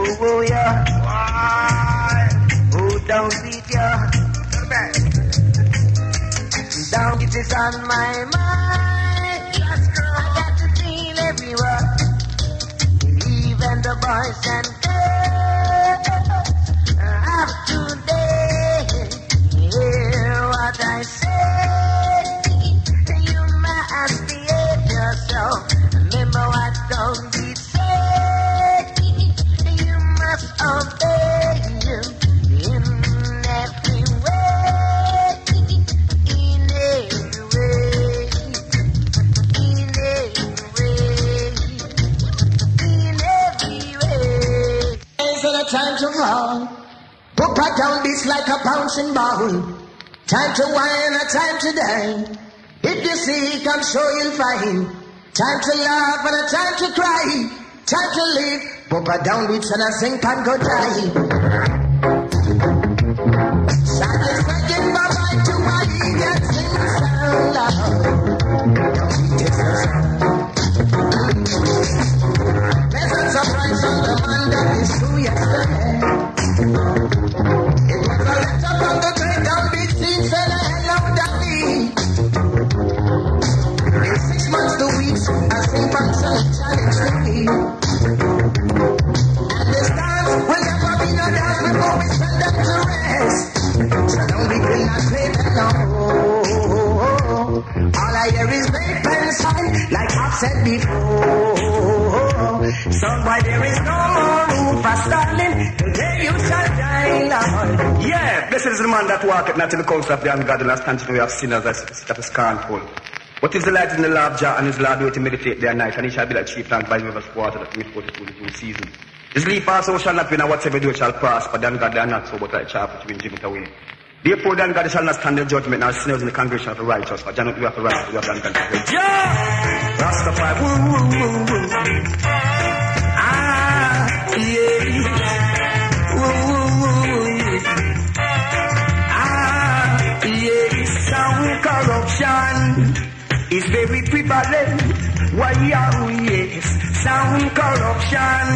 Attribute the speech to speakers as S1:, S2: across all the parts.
S1: Oh, oh, yeah. Oh, don't beat ya. Down it is on my mind. Just girl, I got to feel everywhere. Even the boys and girls
S2: a time? Put down this like a bouncing ball. Time to whine, a time to die. If you seek, I'm sure you'll find. Time to laugh and a time to cry. Time to live. Put back down this and I sing and go die. Man that
S3: walketh not in the counsel of the ungodly, nor stands in the way of sinners that that is scornful. What is the light in the law of Jah and his law do to meditate day and night, and he shall be like tree plant by the rivers of water that bring forth in due season. His leaf also shall not win, and whatever do shall prosper, the ungodly are not so, but like chaff which will it away. Therefore, the ungodly shall not stand in judgment, nor sinners in the congregation of the righteous, Jah not do of the righteous, do of the ungodly. Yeah! Rastafari, woo, woo, woo, woo. Corruption is very prevalent. Why, are yes, sound corruption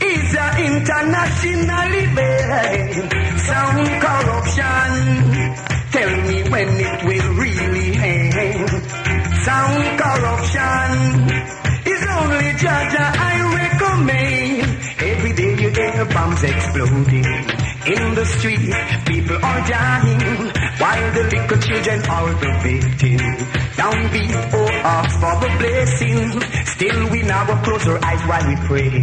S3: is a international event. Sound corruption, tell me when it will really end. Sound corruption is only Jah Jah I recommend. Every day you hear bombs exploding. In the street, people are dying, while the little children are victim. Downbeat, oh, ask for the blessing. Still we never close our eyes while we pray.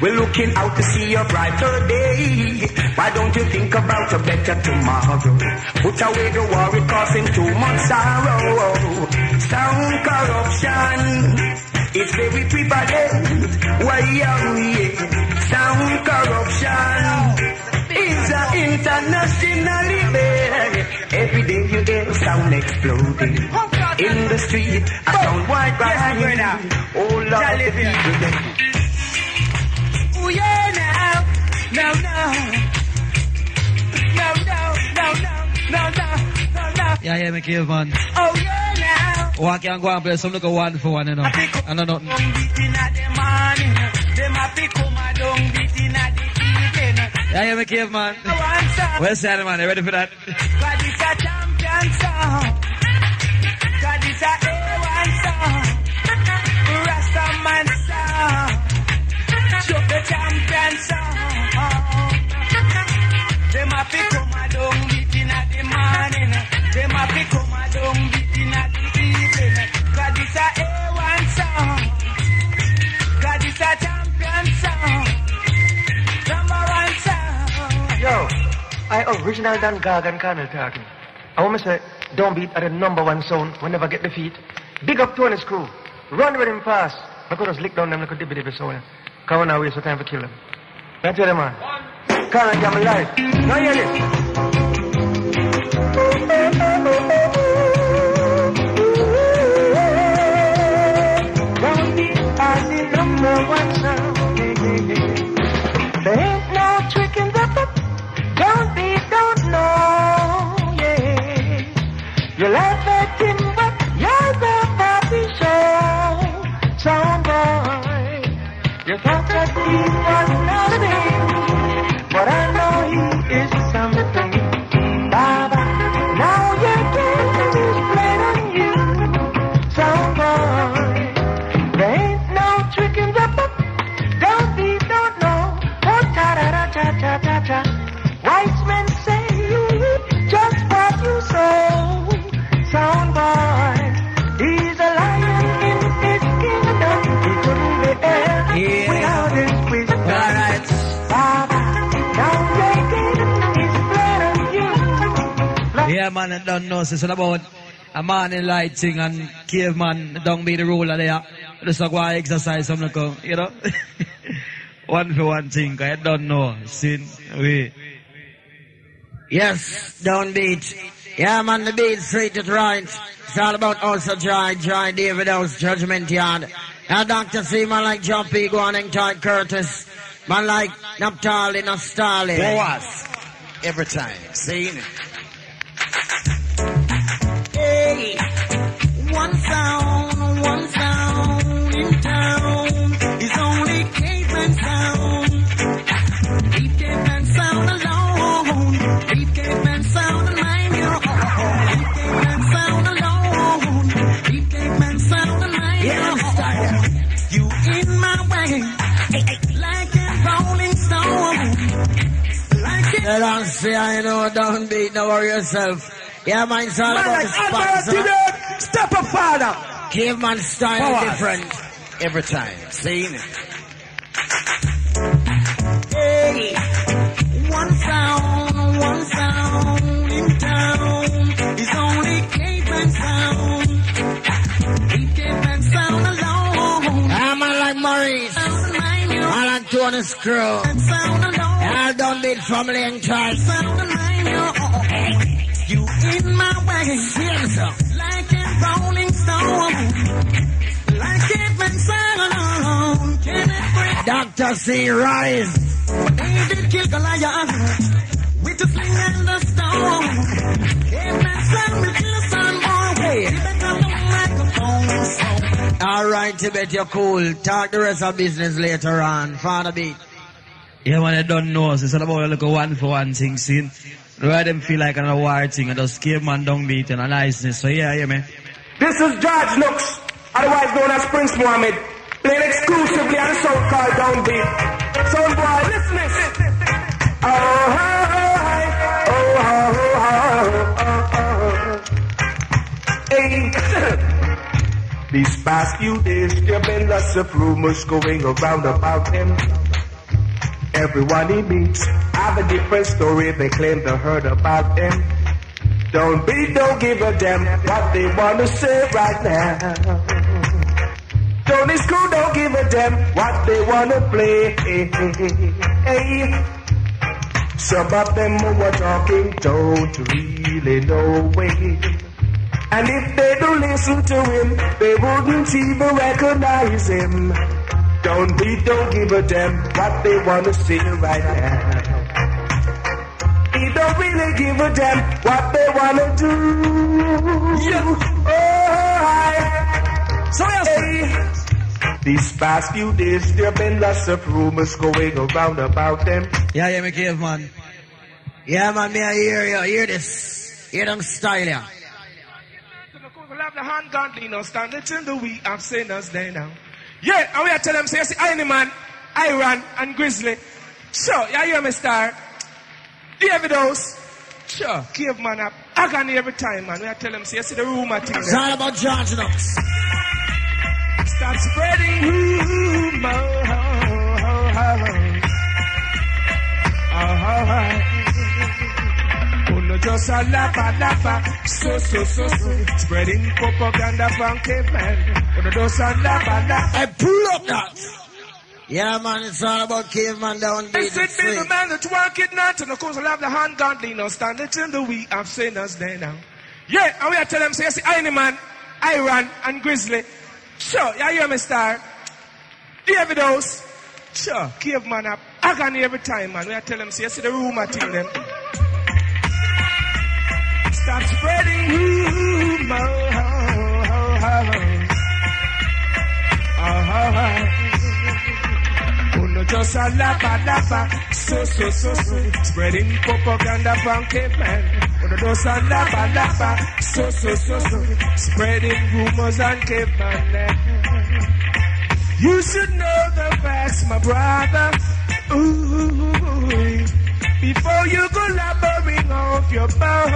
S3: We're looking out to see a brighter day. Why don't you think about a better tomorrow? Put away the it causing too much sorrow. Sound corruption, it's very prevalent. Why are we? Sound corruption is an international event. Every day you hear sound exploding. Oh, In the street, a sound white crying. Oh Lord, the people them.
S4: Oh yeah now, no no, no no no no no no no.
S5: Yeah, yeah, me cave man.
S4: Oh yeah now.
S5: One can go and play some look one for one, you know. I know nothing.
S4: Come beat inna the morning, them a pick come a down beat inna the evening.
S5: Yeah, yeah, cave man.
S4: I want some.
S5: Well said, man. You ready for that?
S4: God is a champion song. God is a A1 song. Rasta man song. Show the champion song. Them a pick come a down beat inna the morning. Them a pick come a down beat inna the evening. God is a A1
S6: Yo, I original Dan Gargan Colonel talking. I want to say, Downbeat at the number one sound, we never get defeat. Big up Tony Screw. Run with him fast. I could just lick down them like a dibby dibby sound. Come on now, waste your time for kill them. That's it, man. Colonel, I'm alive. Now hear this. Number one sound. Don't be, don't know, yeah. You laugh at him, but you're the puppy show. Sound boy.
S7: You thought that he
S5: man, I don't know. So it's all about a man in lighting and caveman don't be the ruler there. Just like why exercise some look, you know? one for one thing, I don't know. Sin, we.
S2: Yes, downbeat. Yeah, man, the beat straight it right. It's all about also Joy, Joy David House, Judgment Yard. Now, Dr. C, man like John P. Guaning, Todd Curtis. Man like Naphtali, Nostali.
S8: Boas. Every time. See?
S2: In town. It's only caveman sound. Leave caveman sound alone. Leave caveman sound and mind your own. Leave caveman sound alone. Leave caveman sound and mind your own. You in my way, like a rolling stone. Like it. Let us see, I know, don't beat, don't worry yourself. Yeah, man, it's all
S8: Man
S2: about
S8: like
S2: the
S8: Alvaro
S2: sponsor.
S8: Step up father.
S2: Caveman style
S8: Powers.
S2: different.
S8: Every time. See?
S2: Hey, one sound, one sound in town. It's only caveman sound. Leave ah, caveman sound alone. I'm a like Maurice. I like Tony Screw. I don't need family and charge. You in my way. Like a rolling stone. Like caveman sound alone. Can it break? Dr. C. Rise. David killed Goliath with the sling and the stone. Caveman sound will kill a son boy. Hey. Pick up the microphone. All right, Tibet, you're cool. Talk the rest of business later on. Father beat.
S5: Yeah, man, I don't know. So it's all about a little one for one thing, see? Where them feel like another war thing and just caveman Downbeat and a niceness. So yeah, yeah, man.
S7: This is George Nooks, otherwise known as Prince Mohammed, playing exclusively on song called Downbeat. Sound boy, listen this. Oh, hi, oh, oh, oh, oh, oh. Hey. These past few days, there been lots of rumors going around about him. Everyone he meets have a different story they claim they heard about him. Don't be, don't give a damn what they wanna say right now. Tony Screw don't give a damn what they wanna play. Hey. Some of them who are talking don't really know way. And if they don't listen to him, they wouldn't even recognize him. Don't be, don't give a damn what they wanna say right now. He don't really give a damn what they wanna do. Oh, I. So hey. These past few days, there been lots of rumors going around about them.
S5: Yeah, yeah, me caveman.
S2: Yeah, man, me I hear you. Hear this. Hear them style.
S7: We'll have the hand godly now, stand it in the we have sinners there now. Yeah, and we are tell them, say, see, Iron Man, Iron, and Grizzly. Sure, you hear me, star? David House. Sure, caveman up. Agony every time, man. We are tell him, say, I see the rumor thing
S2: It's all about George Nooks.
S7: Start spreading rumors. Uno oh, just a lapa lapa, so so so so, spreading propaganda from caveman. Uno oh, just a lapa lapa.
S2: I pull up that. Yeah, man, it's all about caveman down beat.
S7: Listen,
S2: It's
S7: be the man that work it not, and of course, I'll have the hand godly now. Stand it in the we have sinners there now. Yeah, and we are tell them, say, see, Iron Man, Iron, and Grizzly. Sure, yeah, you hear me, star? David House. Sure, caveman up. Agony every time, man. We are tell them, say, you see the rumor thing them. Start spreading rumors.
S3: just a lapa lapa, so so so so, spreading propaganda from caveman. When just a lapa lapa, so so so so, spreading rumors on caveman. You should know the facts, my brother. Ooh, before you go laboring off your bow.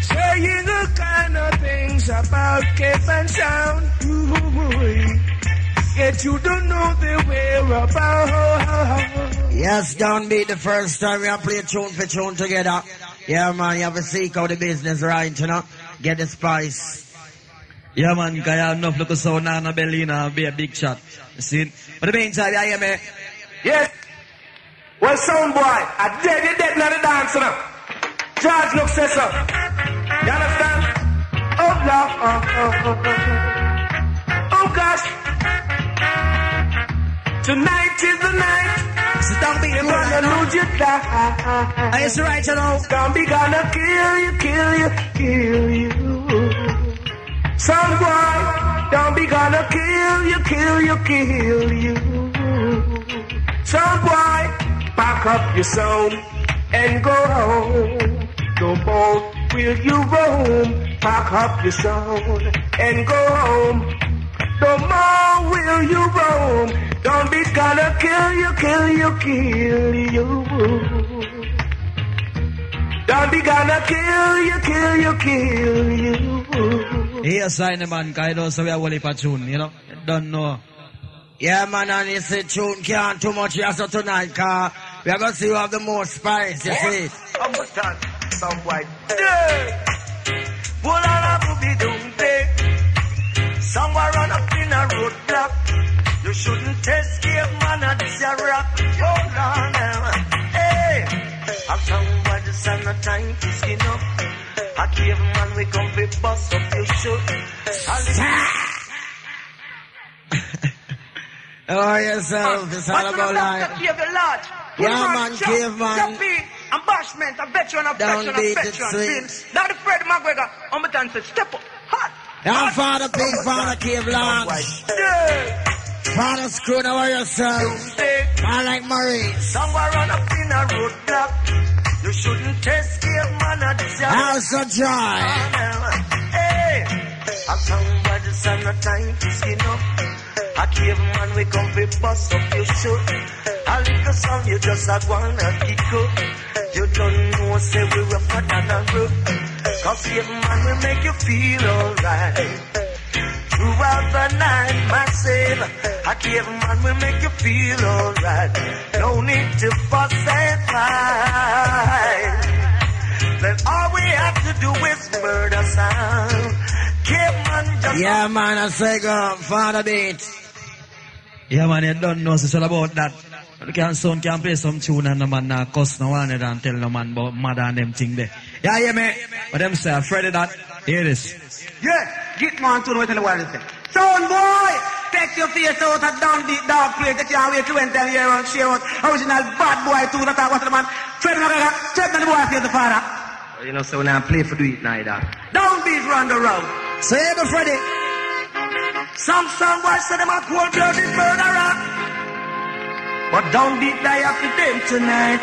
S3: Saying all kind of things about Cape and Sound. Ooh, yet you don't know the whereabouts.
S9: Yes, don't be the first time we have play tune for tune together. Yeah, man, you have to seek out the business right, you know. Get the spice.
S5: Yeah, man, kaya enough look so na na Belina be a big shot. You see? But the meantime, I hear me.
S3: Yes. Well, sound boy, I dead, you dead, not a dancer now. George Nooks says so. You understand? Oh, Lord. Oh, oh, oh, oh, oh. oh gosh. Tonight is the night.
S5: So don't be
S3: gonna lose your life.
S5: I used to write, you know.
S3: Zombie gonna kill you, kill you, kill you. Some boy, zombie gonna kill you, kill you, kill you. Some boy, pack up your soul and go home. No more will you roam. Pack up your soul and go home. No more will you roam. Zombies gonna kill you, kill you, kill you. Don't be gonna kill you, kill you, kill you.
S5: Here sign the man, kaya doon sa we wali pa tune, you know. Don't know.
S9: Yeah, man, and you see tune can't too much yes tonight, car. We are gonna see who have the most spice, you see.
S3: Understand? Some white. Yeah. Pull on a booby doom day. Somewhere run up in a roadblock. You shouldn't test give man a this a rock. Hold on now. Hey. I'm somewhere the sun a time to skin up. I give man we come be bust up your shoot.
S9: Oh, yourself, it's all about life.
S3: Give the Lord.
S9: Yeah, man, give, man.
S3: Jumpy, ambashment, a veteran, a veteran, a veteran. Now the Fred McGregor, I'm a dancer, step up, hot.
S9: Yeah, Father Pig, Father Cave Lounge.
S3: Yeah.
S9: Father Screw, over yourself. I like Maurice.
S3: somewhere run up in a roadblock. You shouldn't test give man a this a
S9: House of Joy.
S3: Hey, I'm somebody son of time to skin up. I give man we come be bust up your shoot. A little song you just a wanna kick up. You don't know say we're rougher than a rope. Cause give man will make you feel alright. Throughout the night, myself, I give man will make you feel alright. No need to fuss and fight. Then all we have to do is murder sound. Give man just
S9: Yeah, man, I say go, Father Beat.
S5: Yeah, man, you don't know, so it's all about that. You can sound can play some tune and the man na cuss no one and tell no man about mother and them thing there. Yeah, yeah, me. But them say, Freddy that, hear this.
S6: Yeah, get man to know what the world is saying. Sound boy, take your face out of down deep dark place that you can't wait to enter here and share out. Original bad boy too, that I was the man. Fred McGregor, step on the boy for the father.
S10: Oh, you know, so when I play for do it neither.
S6: Don't be round the road.
S9: Say it, Freddy.
S6: Some sound boys say them a cold blooded murderer. But down deep die after them tonight.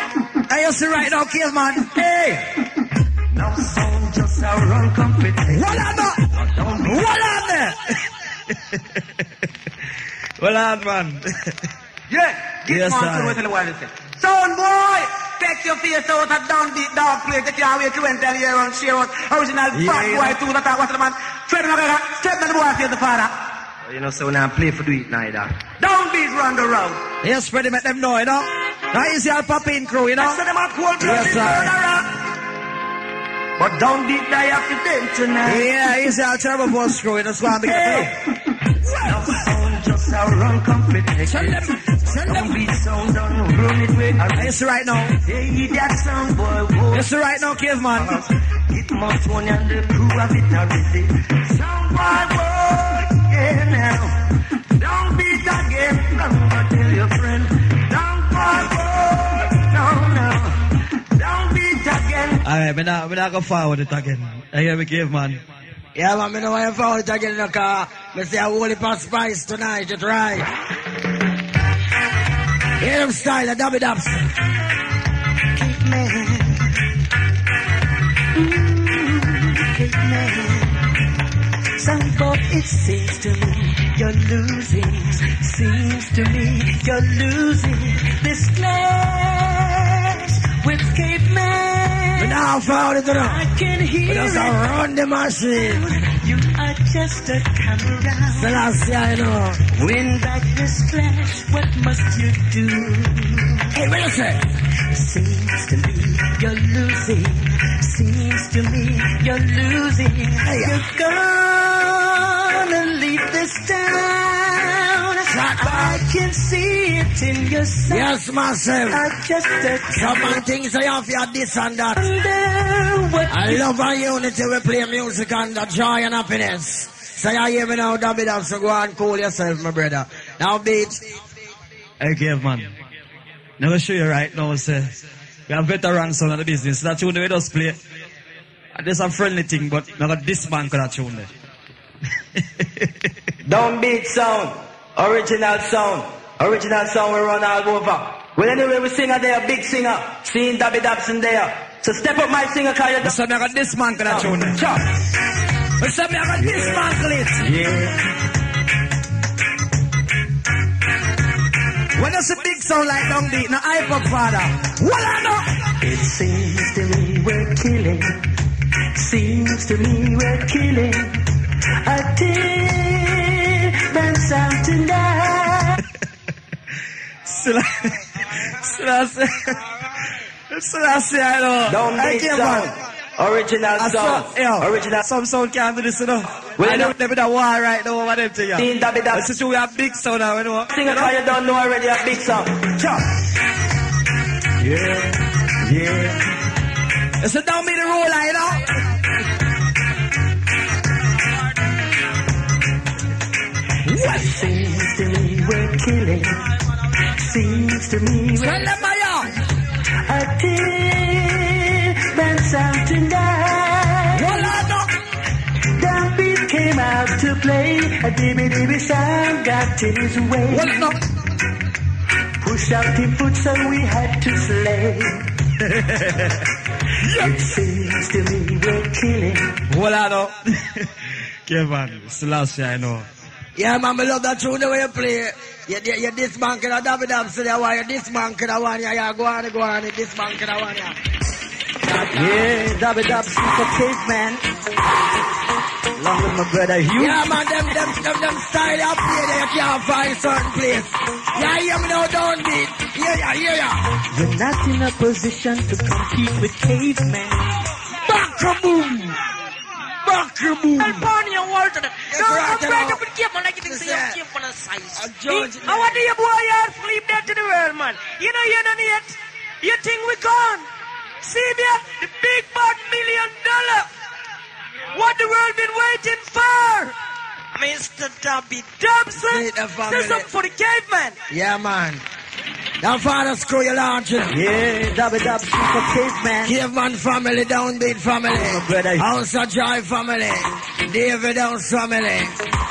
S9: I used to write now, kill man.
S6: Hey! Now sound just a run competition.
S9: What on that? What on there?
S5: Well on, man.
S6: Yeah, get
S5: Yes,
S6: man
S5: sir.
S6: to what the world is. Sound boy, take your face out of down deep dark place that you can't wait to enter here and share out. Original
S5: Yeah,
S6: bad
S5: yeah.
S6: boy too, that I was the man. Fred McGregor, step on the boy for the father.
S10: Oh, you know, so when I play for do it neither.
S6: Down beat round the road.
S5: Yes, Freddy, make them know, you know. Now you see popping crew, you know.
S6: I say them a cold blooded
S5: Yes, sir.
S6: murderer. But down deep die after them tonight.
S5: Eh? Yeah, see our terrible boss crew, you know, so I'm big
S6: Hey! Now sound just a run competition.
S5: Tell them, tell
S6: Don't
S5: them.
S6: be run it way.
S5: I to write now.
S6: Hey, that sound boy, whoa.
S5: I to write now, caveman.
S6: It must one and the crew have it already. Sound boy, boy, yeah now. Don't beat
S5: Alright, me not, me not go forward it again. I hear me caveman.
S9: Yeah, man, me know why I found it again in the car. Me say a holy pot spice tonight, you try. Hear them style, the dubby dubs.
S3: Some boy, it seems to me you're losing. Seems to me you're losing this clash with caveman.
S9: Found it, you.
S3: I can hear
S9: a
S3: it.
S9: run the machine.
S3: You are just a camera.
S9: Selassie, I know.
S3: Win back this what must you do?
S9: Hey, what you say?
S3: Seems to me you're losing. Seems to me you're losing. You're gonna leave this town. I can see it in your sight.
S9: Yes, myself.
S3: I just a
S9: Some man things I have for this and that.
S3: wonder what
S9: I love our unity. We play music and the joy and happiness. So you hear me now, dub it up. So go and cool yourself, my brother. Now, beat. Okay, man. Never show you right now, sir. We have veterans on the business. That tune we just play. Uh, and There's a friendly thing, but I got this man could have tune there.
S5: Downbeat sound, original sound, original sound we run all over. Well, anyway, we sing a there, big singer, seeing Dobby Dobson there. So step up my singer, cause you're
S9: So I got this man could have tune there.
S5: Chop.
S9: So I got this man it.
S5: Yeah.
S9: When it's a big sound like down beat, no hype up, father. Well, I know.
S3: It seems to me we're killing. Seems to me we're killing. A different sound tonight.
S9: Selassie. Selassie, I know.
S5: Downbeat
S9: Okay, man.
S5: original
S9: I
S5: sound,
S9: yo,
S5: original
S9: some sound can't do this, you know.
S5: Well,
S9: I
S5: you
S9: know
S5: know-
S9: them in the war right now over them thing, yeah.
S5: seeing Dobby
S9: But
S5: Dobson.
S9: since we have big sound now, you know.
S5: Singer, cause you don't know already a big sound. Chop. Yeah, yeah.
S9: It's a down me the roller, you know.
S3: Seems to me we're killing? Seems to me we're a different sound tonight.
S9: Know.
S3: Downbeat came out to play. A dibby dibby sound got in his way. Pushed out his foot so we had to slay. It seems to me we're killing.
S9: Well, I know. Kevin, Selassie, I know. Yeah, man, I love that tune the way you play. You, you, you this man can have David Dubs, so you why you this man can have one, yeah, yeah, go on, go on, this man can have one, yeah.
S5: Yeah, Dobby Dobson for caveman. Along with my brother Hugh.
S9: Yeah, man, them, them, them, them style up here, they can't find certain place. Yeah, hear me now, don't beat. Yeah, yeah, yeah, yeah.
S3: You're not in a position to compete with cavemen.
S9: Back boom. Back a boom.
S11: California Walter.
S9: Yes,
S11: No,
S9: right,
S11: I'm
S9: you
S11: trying
S9: know.
S11: to be careful like you think
S9: Yes,
S11: so you're
S9: sir.
S11: careful on size.
S9: Uh, George,
S11: I want you boy you flip that to the world, man. You know you don't yet. You think we gone? See me, the big bad million dollar. What the world been waiting for? Mr. Dobby Dobson.
S9: Meet the family.
S11: Say something for the caveman.
S9: Yeah, man. Now, father, screw your launching.
S5: Yeah, Dobby Dobson for caveman.
S9: Caveman family, downbeat family.
S5: Oh, brother.
S9: House of Joy family. David House family.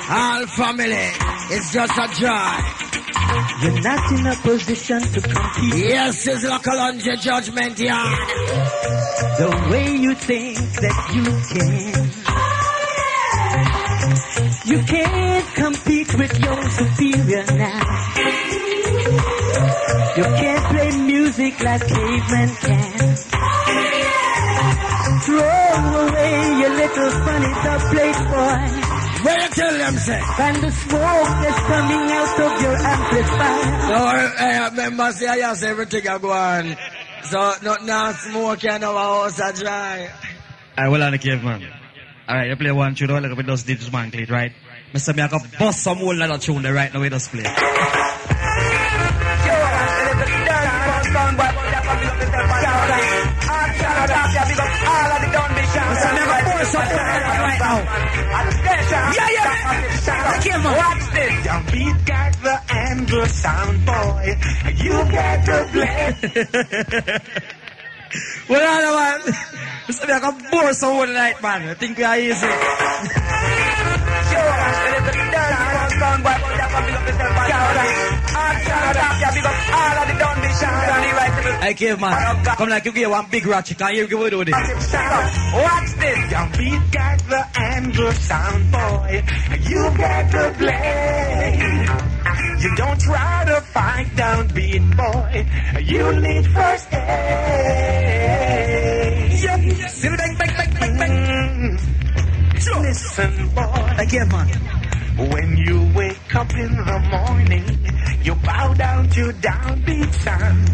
S9: All family. It's just a joy.
S3: You're not in a position to compete
S9: Yes, it's like a lunge judgment, yeah.
S3: the way you think that you can. You can't compete with your superior now. You can't play music like cavemen can. Throw away your little funny dub plate, boy.
S9: Where you tell them, say?
S3: And the smoke that's coming out of your amplifier.
S9: So, uh, remember, say, yes, everything I go on. So, not now smoke, you know, our house are dry. I will on the caveman. Alright, you play one tune, like we just did this man clip, right? Mr. Me, I can bust some whole other tune there right now, we just play. Mr. Me, I can pour some right now. Yeah, yeah. Come on.
S7: Watch this. Your beat got the Andrew sound, boy. You got the blend.
S5: Well, all man. Mr. Me, I can bore someone tonight, man. I think are easy. Hey, Cave man, come like you give one big ratchet. Can you give it with it?
S7: Watch this, your beat got the anger sound, boy. You got the blame. You don't try to fight down beat, boy. You need first aid. Yeah. Bang, bang, bang, bang, bang. Mm. Listen, boy.
S5: Hey, Cave man.
S7: When you wake up in the morning, you bow down to downbeat sound.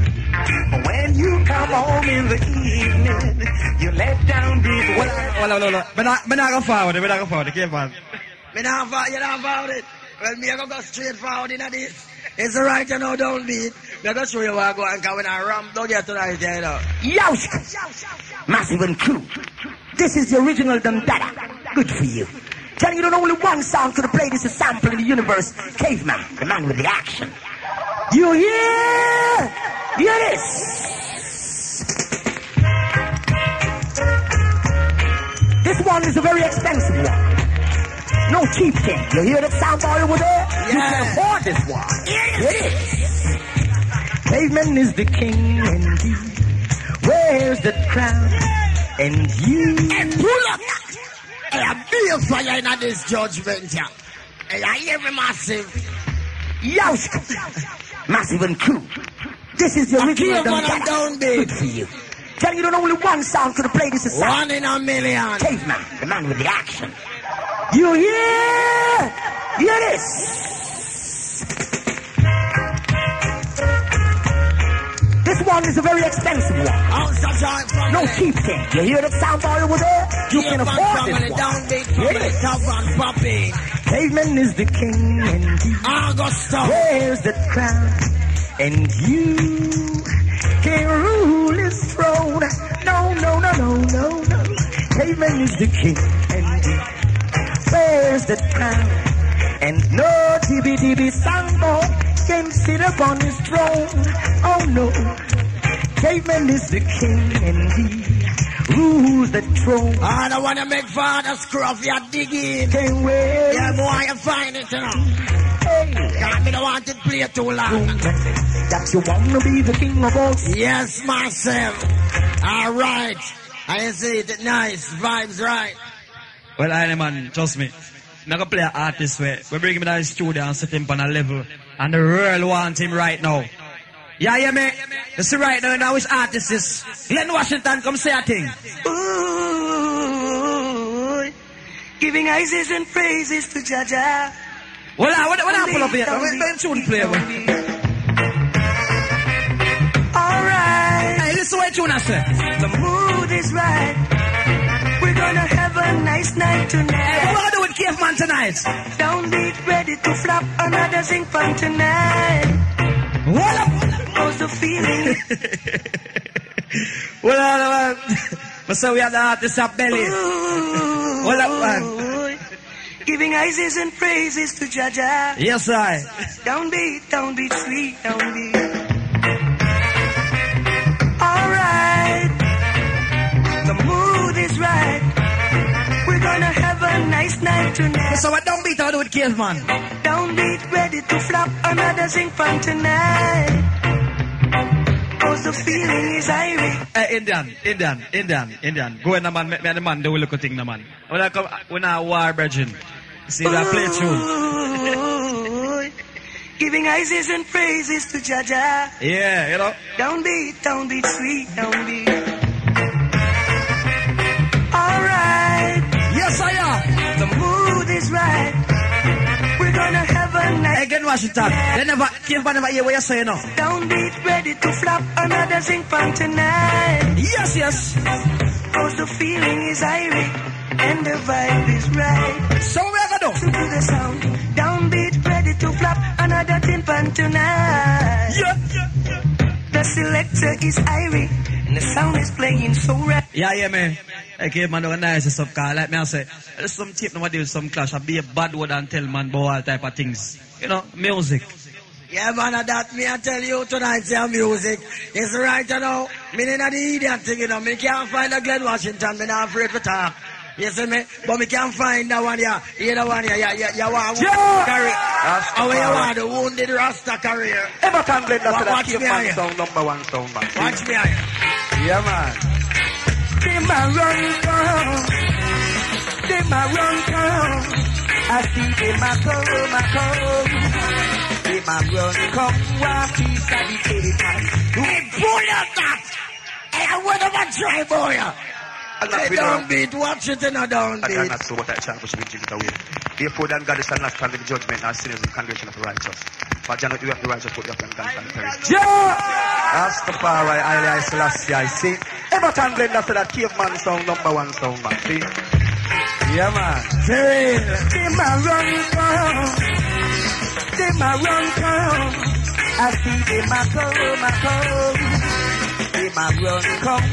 S7: When you come home in the evening, you let downbeat
S5: Wala, wala, wala, wala. Me not, me not go forward, me not go forward, Cave man.
S9: Me not forward, you not forward it. Well, me I go go straight forward in this. It's right, you know, don't beat. Me I go show you where I go and come when I ramp down here tonight, you know.
S11: Yosh! Massive and crew. This is the original Dundada. Good for you. Telling you that only one sound could have played this a sample in the universe. Caveman, the man with the action. You hear? Hear this? This one is a very expensive one. No cheap thing. You hear that sound boy over there? You can afford this one. It is. Caveman is the king and he wears the crown. And you.
S9: And pull up. I be a fire in this judgment, yeah. I hear me massive.
S11: Yosh! Massive and crew. This is the
S9: I
S11: original
S9: on down, babe.
S11: Good for you. Telling you that only one sound could have played this a sound.
S9: One in a million.
S11: Caveman, the man with the action. You hear? Hear this? This one is a very expensive one.
S9: Ounce of joy from
S11: No cheap thing. You hear that sound boy over there? You can afford this
S9: the
S11: one.
S9: downbeat from
S11: Hear
S9: the
S11: this?
S9: top.
S11: Caveman is the king and he wears the crown. And you can rule his throne. No, no, no, no, no, no. Caveman is the king and he wears the crown. And no dibby songboy can sit upon his throne. Oh no. Caveman is the king and he rules the throne.
S9: I don't want to make father scruff you digging.
S11: Can wear
S9: Yeah, boy, you find it, you know.
S11: hey.
S9: God, me don't want it play too long.
S11: that you wanna be the king of all.
S9: Yes, myself. All right. I see it. Nice. Vibes right.
S5: Well, I man, trust me. I'm gonna play an artist where we bring him in the studio and set him on a level. And the world want him right now. Yeah, yeah, me. You see right now, now his artist is Glen Washington, come say a thing.
S3: Ooh, giving ices and praises to Jah Jah.
S5: Well, I, what, what I pull up here? When, when tune play? well?
S3: Alright,
S5: Hey, listen what tune say.
S3: the mood is right. We're gonna have a nice night tonight.
S5: we with Caveman tonight?
S3: Downbeat ready to flop another sing fun tonight.
S5: What up?
S3: How's the feeling?
S5: Well, man. But so we have the artist of belly. What up, man?
S3: Giving ices and praises to Jah Jah.
S5: Yes, I.
S3: Downbeat, downbeat, sweet downbeat. Alright, the mood is right. We're gonna have a nice night tonight.
S5: So what Downbeat do with Caveman?
S3: Downbeat, ready to flop another sing fun tonight. Cause the feeling is irate.
S5: Hey, eh, Indian, Indian, Indian, Indian. Go in, man. Make me the man do a little thing, the man. When I come, when I war, brethren. See that play tune.
S3: Giving ices and praises to Jah Jah.
S5: Yeah, you know.
S3: Downbeat, downbeat, sweet don't downbeat. Alright,
S5: Yes, I am.
S3: the mood is right. We're gonna have a night.
S5: Glen Washington. They never, Caveman never hear what you say, you know.
S3: Downbeat, ready to flop another sing fun tonight.
S5: Yes, yes.
S3: Cause the feeling is irate and the vibe is right.
S5: So what we gonna do?
S3: To the sound, downbeat, ready to flop another tin pan tonight.
S5: Yeah, yeah, yeah.
S3: The selector is irate and the sound is playing so right.
S5: Yeah, yeah, man. Hey, Caveman, do a nice stuff, car. Like me, I say, there's some tape nobody with some clash. I be a bad word and tell man about all type of things. You know, music.
S9: Yeah, man, that me I tell you tonight, your music is right, you know. Me in the idiot thing, you know. Me can't find a Glen Washington. Me not afraid to talk. You see me? But me can't find that one here. You know one here. Yeah, yeah, you want
S8: Yeah.
S9: carry.
S8: Rasta
S9: How you want the wounded Rasta career?
S8: Everton Blend
S9: Wa-
S8: that
S9: watch me
S8: caveman
S9: here.
S8: sound, number one sound, man.
S9: Watch me here.
S8: Yeah, man.
S3: Them a run come, them a run come. I see them a come, a come. Them a run come, one piece of the paper.
S9: Hey, pull up that. Hey, I want to try, boy.
S8: And
S9: Hey,
S8: that we don't-
S9: downbeat. Watch it in a
S8: And then
S9: downbeat.
S8: that's so what I chant which will give it away. Therefore, then God shall not stand in the judgment nor sinners in the congregation of the righteous. For John, you have the righteous, but you have the ungodly and the perished. Rastafari, I, I, Selassie, I see. Everton Blend after that caveman sound, number one sound, man. See? Yeah, man.
S9: Hey,
S3: Them a run come, them a run come. I see them a come, a come. Them a run come,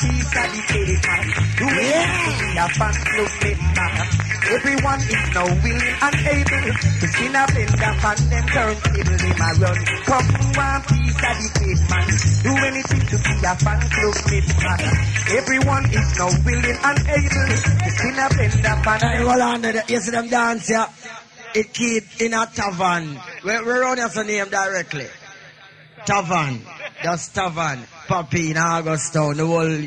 S3: piece of the paper. Do yeah. a fan club member. Everyone is now willing and able to spin a blender fan them turntable. Them a run come, piece of the paper. Do anything to be a fan club member. Everyone is now willing and able to spin a blender fan
S9: Hey, hold on there. You see them dance here? It keep in a tavern. Where, where on your name directly? Tavern. Just tavern. Poppy in Augustown. The whole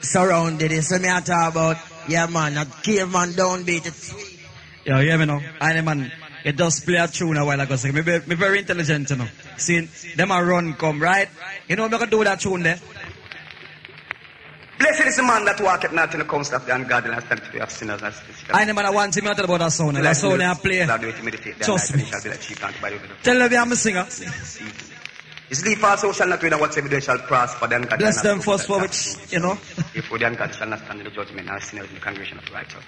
S9: surrounded it. So me I talk about, yeah man, that caveman downbeat. It's sweet.
S5: Yeah, you hear me now? I man, it does play a tune a while ago. So me, be, me very intelligent, you know. See, them a run come, right? You know me gonna do that tune there?
S8: Blessed is the man that walketh not in the counsel of the ungodly and standeth in the way of sinners. and sinners.
S5: I man, I want him to tell about that song. and That sound I play.
S8: Lord, wait to meditate day and
S5: Trust
S8: night,
S5: me.
S8: and be like sheep unto by.
S5: Tell them I'm a singer.
S8: His leaf also shall not and whatsoever they shall prosper. The ungodly
S5: Bless them first for which, you know.
S8: Therefore, the ungodly shall not stand in the judgment, nor sinners in the congregation of the righteous.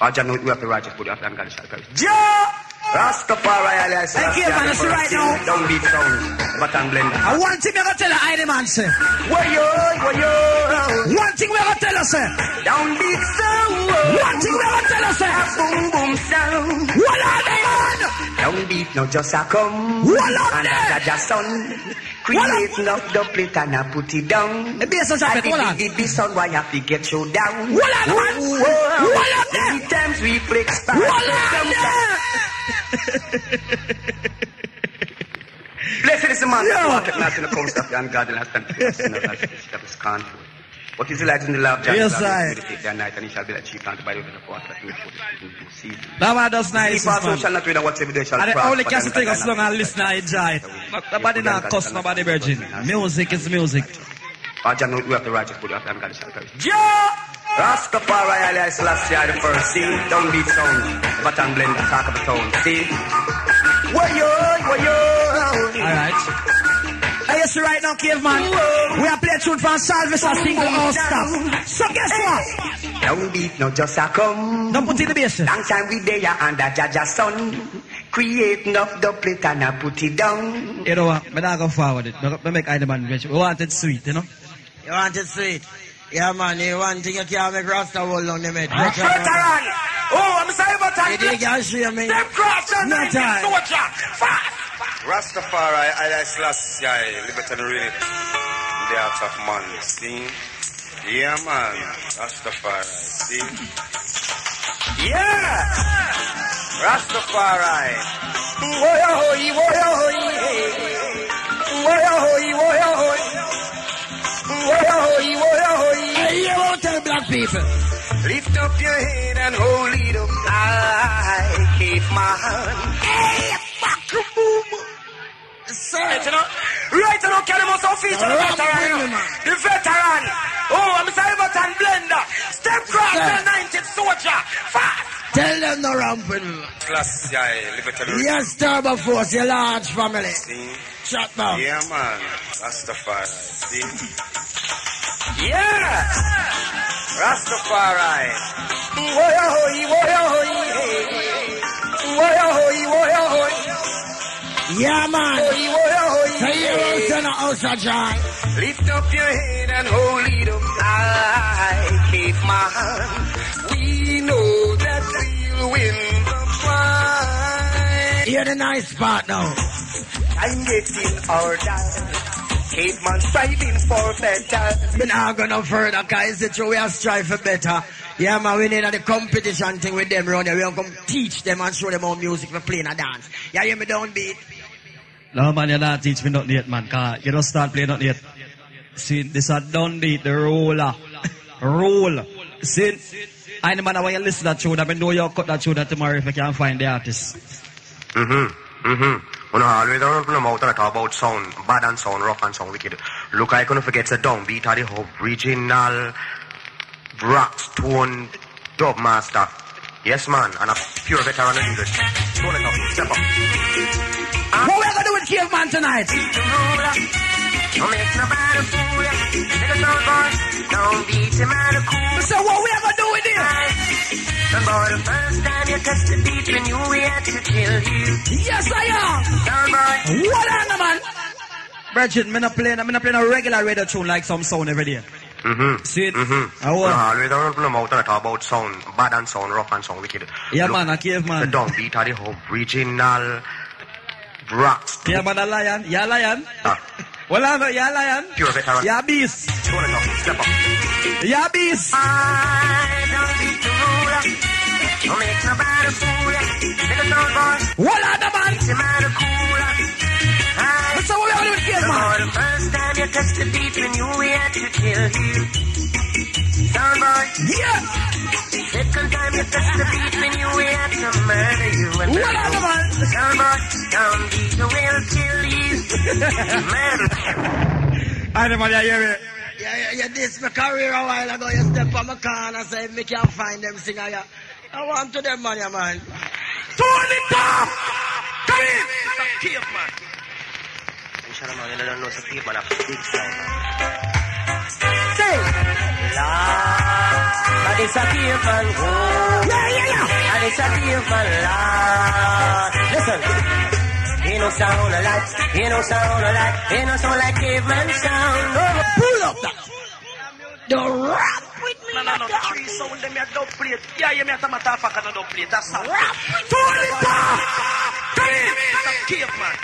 S8: Our John, we have the righteous, but we have the ungodly shall perish.
S9: Joe!
S8: Rastafari, alias
S9: Hey,
S8: the
S9: you see right now?
S8: king, Downbeat sound, button blender.
S9: I want thing we gonna tell I the man say.
S8: Wayo, wayo,
S9: One thing we're gonna tell her, say.
S8: downbeat sound.
S9: One thing we're gonna tell her, say.
S8: Boom, boom sound.
S9: What are they on?
S8: Downbeat no just a come.
S9: Wall up
S8: and
S9: there.
S8: a Jah Jah son. Create no duplicate and a put it down.
S9: The bass is
S8: I
S9: up hold on.
S8: the the son why have to get you down.
S9: Wall up, man. Wall up there.
S8: Many times we flex back.
S9: Wall up there.
S8: Blessed is the man
S9: Yo.
S8: walketh not in the counsel of the ungodly and stand before sinners and that is scornful. But his light in the love of God
S5: Yes, I.
S8: meditate day and night, and he shall be like sheep planted by the river of water forth in due season.
S5: That man does nice,
S8: If also shall not win, and whatsoever they shall
S5: And the only
S8: then
S5: take us long and listen and enjoy it. Nobody not cuss, nobody virgin. Music is music.
S8: We have the righteous, but we have the shall perish.
S9: Joe!
S8: Rastafari, alias Selassie, the first see, downbeat sound, button blend, talk of the town, see? Wayo, wayo,
S5: Alright.
S9: Hey, you see right now, caveman? We are playing tune from Salvation a single all stuff. So guess what?
S8: downbeat, no just a come.
S9: Don't put in the bass.
S8: Long time we there under Jah Jah sun, create enough duplicate and I put it down.
S5: You know what? I'm not going forward it. I make either man rich. We want it sweet, you know?
S9: You want it sweet? Yeah, man, you want thing you can't make Rasta hold on the head.
S8: Ah, Veteran! Oh, I'm sorry about
S9: You dig your shame, me?
S8: Them cross and
S9: No
S8: nineteen
S9: time.
S8: soldier! Fast!
S12: Rastafari, I Selassie, liberty and read the heart of man, see? Yeah, man, Rastafari, see?
S8: Yeah!
S12: Rastafari,
S8: Woya hoy, woya hoy, woya hoy, woya hoy, woya hoy, woya hoy.
S9: Hey, you won't tell black people.
S8: Lift up your head and hold it up high, caveman. Hey, fuck boom.
S9: Sir.
S8: Right, you know, right, you know, on feature the veteran, you
S9: with me,
S8: know.
S9: man.
S8: The veteran. Oh, I'm sorry about blender. Step cross the 90th soldier. Fast.
S9: Tell them no ramp with me.
S12: Selassie, liberty and
S9: Yes, Turbo Force, your large family.
S12: see?
S9: Shut down.
S12: Yeah, man, Rastafari, see?
S8: Yeah.
S12: Rastafari,
S8: Woya hoy, woya hoy. Woya hoy, woya hoy.
S9: Yeah, man.
S8: Hoy, woya hoy.
S9: Say you won't tell no house of joy.
S8: Lift up your head and hold it up high, caveman. We know that we'll win the fight.
S9: Hear the nice part now.
S8: I'm getting order.
S11: Caveman striving for better.
S9: Me not go no further, cause it's true we are strive for better. Yeah, man, we need a the competition thing with them round here. We don't come teach them and show them how music we play in a dance. Yeah, hear me down beat.
S5: No man, you're not teach me nothing yet, man. Cause you don't start playing nothing yet. See, this a done beat, the roller. Roll. See, I know man, when you listen to that tune, I know you cut that tune tomorrow if you can find the artist.
S13: Mm-hmm. Mm-hmm. When I always open the mouth and talk about sound, bad and sound, rough and sound wicked. Look, I couldn't forget the downbeat of the original rock stone dub master. Yes, man, and a pure veteran of English. Don't let up, step up.
S9: What we gonna do with Caveman tonight?
S3: Don't make nobody fool. Make a sound boy. Don't beat him out of cool.
S9: So what we gonna do with this?
S3: And boy, the first time you touched the beat, we knew we had to kill you.
S9: Yes, I am.
S3: Sound boy.
S9: What on, man?
S5: Bridget, me not playing, me not playing a regular radio tune like some sound every day.
S13: Mm-hmm.
S5: See it?
S13: Mm-hmm.
S5: I
S13: When
S5: want.
S13: I always don't open the mouth talk about sound, bad and sound, rough and sound wicked.
S5: Yeah,
S13: Look,
S5: man, a
S13: The
S5: caveman.
S13: downbeat of the original rock stone.
S5: Yeah, man, a lion. Yeah, lion.
S13: Ah,
S5: Well, I know, yeah, lion.
S13: Pure veteran.
S5: Yeah, beast.
S13: Don't up, step up.
S5: Yeah, beast.
S3: I don't beat the ruler. Don't make nobody fool. Make a sound boy.
S9: What on, man?
S3: Beat him out of cooler. I
S9: So what we gonna do with Caveman?
S3: For the first time you touched the beat, we knew we had to kill you.
S9: Yeah.
S3: Second time you touched the beat, we knew we had to murder you. And
S9: What on, man?
S3: Sound boy, down beat will kill you. Murder.
S5: I know, you hear me?
S9: Yeah, yeah, yeah, this my career a while ago. You step on my corner, say me can't find them singer. Yeah. I want to them man, yeah, man.
S11: Turn it up! Come in! Caveman.
S13: Inshallah, man, you don't know the people have big sound.
S3: Say, Lord, but it's a caveman. Oh, a caveman. Listen. He no sound alike, he no sound no sound like caveman sound. Oh.
S9: Pull up. The rap with me.
S11: No, no, no, three sound, them a dub plate. Yeah, you me a tamata fuck and a dub plate, that's all.
S9: Rap with
S11: in! Caveman.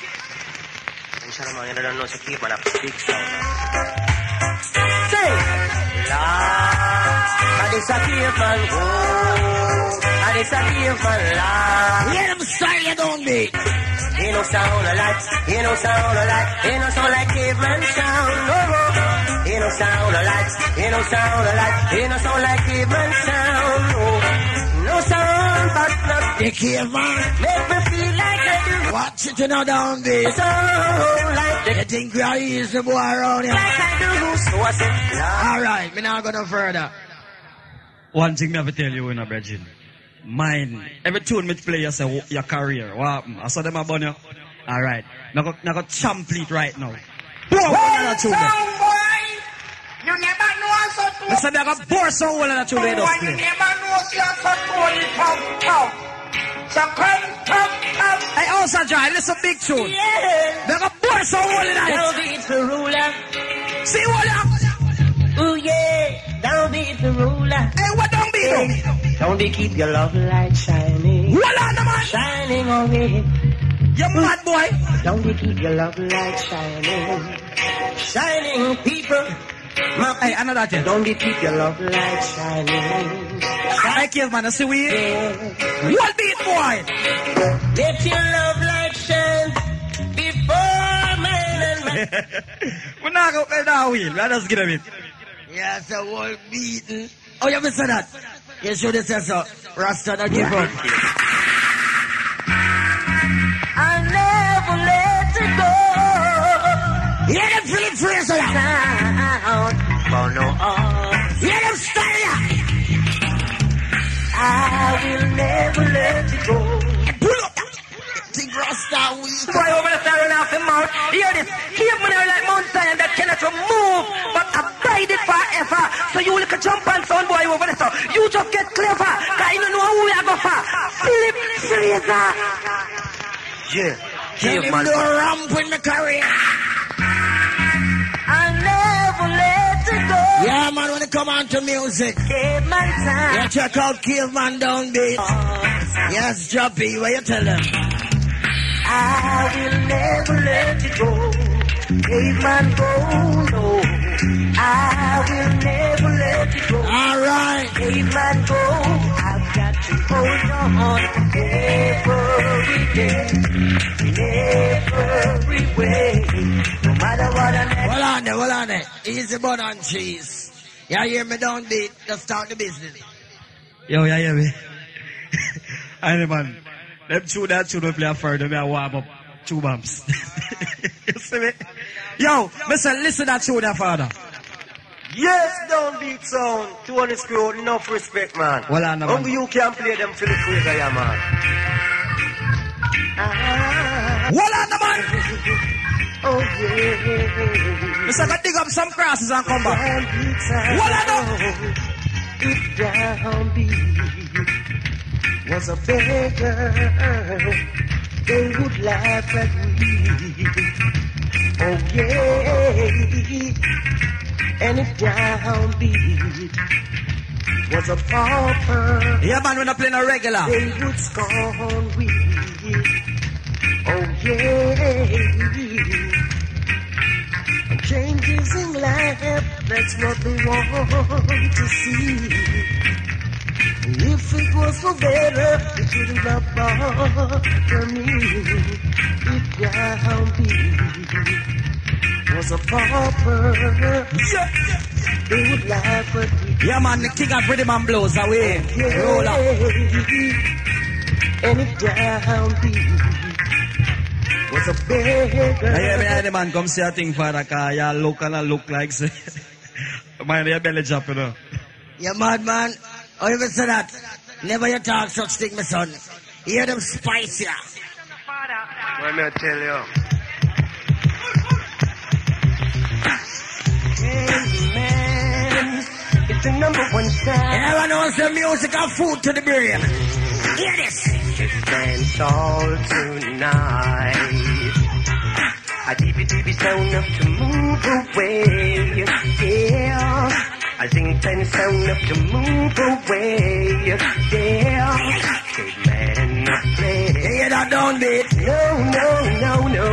S13: Inshallah, man, you don't know the people have big sound.
S3: Say, Lord, but it's a caveman. Oh, and it's a. Lord.
S9: Let.
S3: He no sound alike, he no sound alike, he no sound like caveman sound. Oh, oh. No sound alike, he no sound alike, he no sound like caveman sound. Oh, no sound but not
S9: The caveman.
S3: make me feel like I do.
S9: Watch it, you know, down, beat.
S3: Sound like
S9: You think we are easy boy around here?
S3: like I do. So I said, Lord,
S9: Alright, me not go no further.
S5: One thing me have to tell you, in a Bridget. Mine, every tune me play, you say, your career. What happened? I saw them about you. Alright. Now go, now go champlete right now. Boom! Well, tune there.
S11: You never know so to
S5: Listen, I got bore so well in that tune they just
S11: you
S5: play.
S11: never know so so to it come come.
S5: Hey, also drive, this a big tune.
S3: yeah.
S5: They got bore so in that.
S3: Down beat the ruler.
S5: See what you
S3: Ooh yeah. Down beat the ruler.
S5: Hey, what don't be though?
S3: Don't be keep your love light shining.
S5: What on the man?
S3: Shining on me.
S5: You mad boy?
S3: Don't be keep your love light shining. Shining people. My
S5: Hey, another thing.
S3: Don't be keep your love light shining.
S5: Hey, kill man, I see we. What beat boy?
S3: Let your love light shine before man and man.
S5: we not go play that wheel. Let us get a bit.
S9: It's a whole beating. Oh, you missed that? Yes, you should have said so. Rasta, don't give up.
S3: Never let it go.
S9: Pull up that. Think Rasta weak.
S11: Boy over the staring off the mouth. Hear this. Keep me there like Mount Zion that cannot remove, but abide it forever. So you look a jump and sound boy over there. So you just get clever. Cause you don't know who we are go for. Philip Fraser.
S13: Yeah.
S9: Tell him
S13: Caveman.
S9: do a ramp in the career. Yeah, man, when it come on to music.
S3: Take my time.
S9: Yeah, check out Caveman Down Beat. Yes, Droppy, what you tell them?
S3: I will never let you go. Caveman go, no, I will never let you go.
S9: All right.
S3: Caveman go, hold on every day, in every way, no matter what I let.
S9: Hold on there, hold on there. Easy bun and cheese. You hear me down beat? Just start the business.
S5: Yo, yeah, yeah, me. Aye, man. Them tune that tune we play further, me a warm up two bumps. you see me? Yo, listen, listen that tune there, father.
S14: Yes, downbeat sound. To on the screw, enough respect, man.
S5: Well, I know, man.
S14: Only you can play them for the praise, I am, man.
S5: Hold on, the man.
S3: Oh yeah.
S5: Listen, I dig up some crosses and come back. I know?
S3: If downbeat was a beggar, they would laugh at me. Oh yeah. And if downbeat was a pauper,
S5: Yeah, man, we're not playing a regular.
S3: they would scorn we. Oh yeah. Changes in life, that's what they want to see. And if it was for better, it wouldn't have bothered me. If downbeat was a pauper, they would laugh at me.
S5: Yeah, man, the king of rhythm and blues away. Roll up.
S3: And if downbeat was a beggar,
S5: I hear me, the man come say a thing, father, cause you look and I look like, say, man, your belly drop, you know.
S9: You mad man? How you say that? Never you talk such thing, my son. Hear them spice ya.
S14: Let me tell you.
S3: Amen. It's the number one sound.
S9: Everyone knows the music and food to the brain. Hear this.
S3: dance all tonight. A deepy deepy sound enough to move away, yeah. A zing ten sound enough to move away, yeah. Big man up
S9: You
S3: play.
S9: hear that downbeat?
S3: No, no, no, no.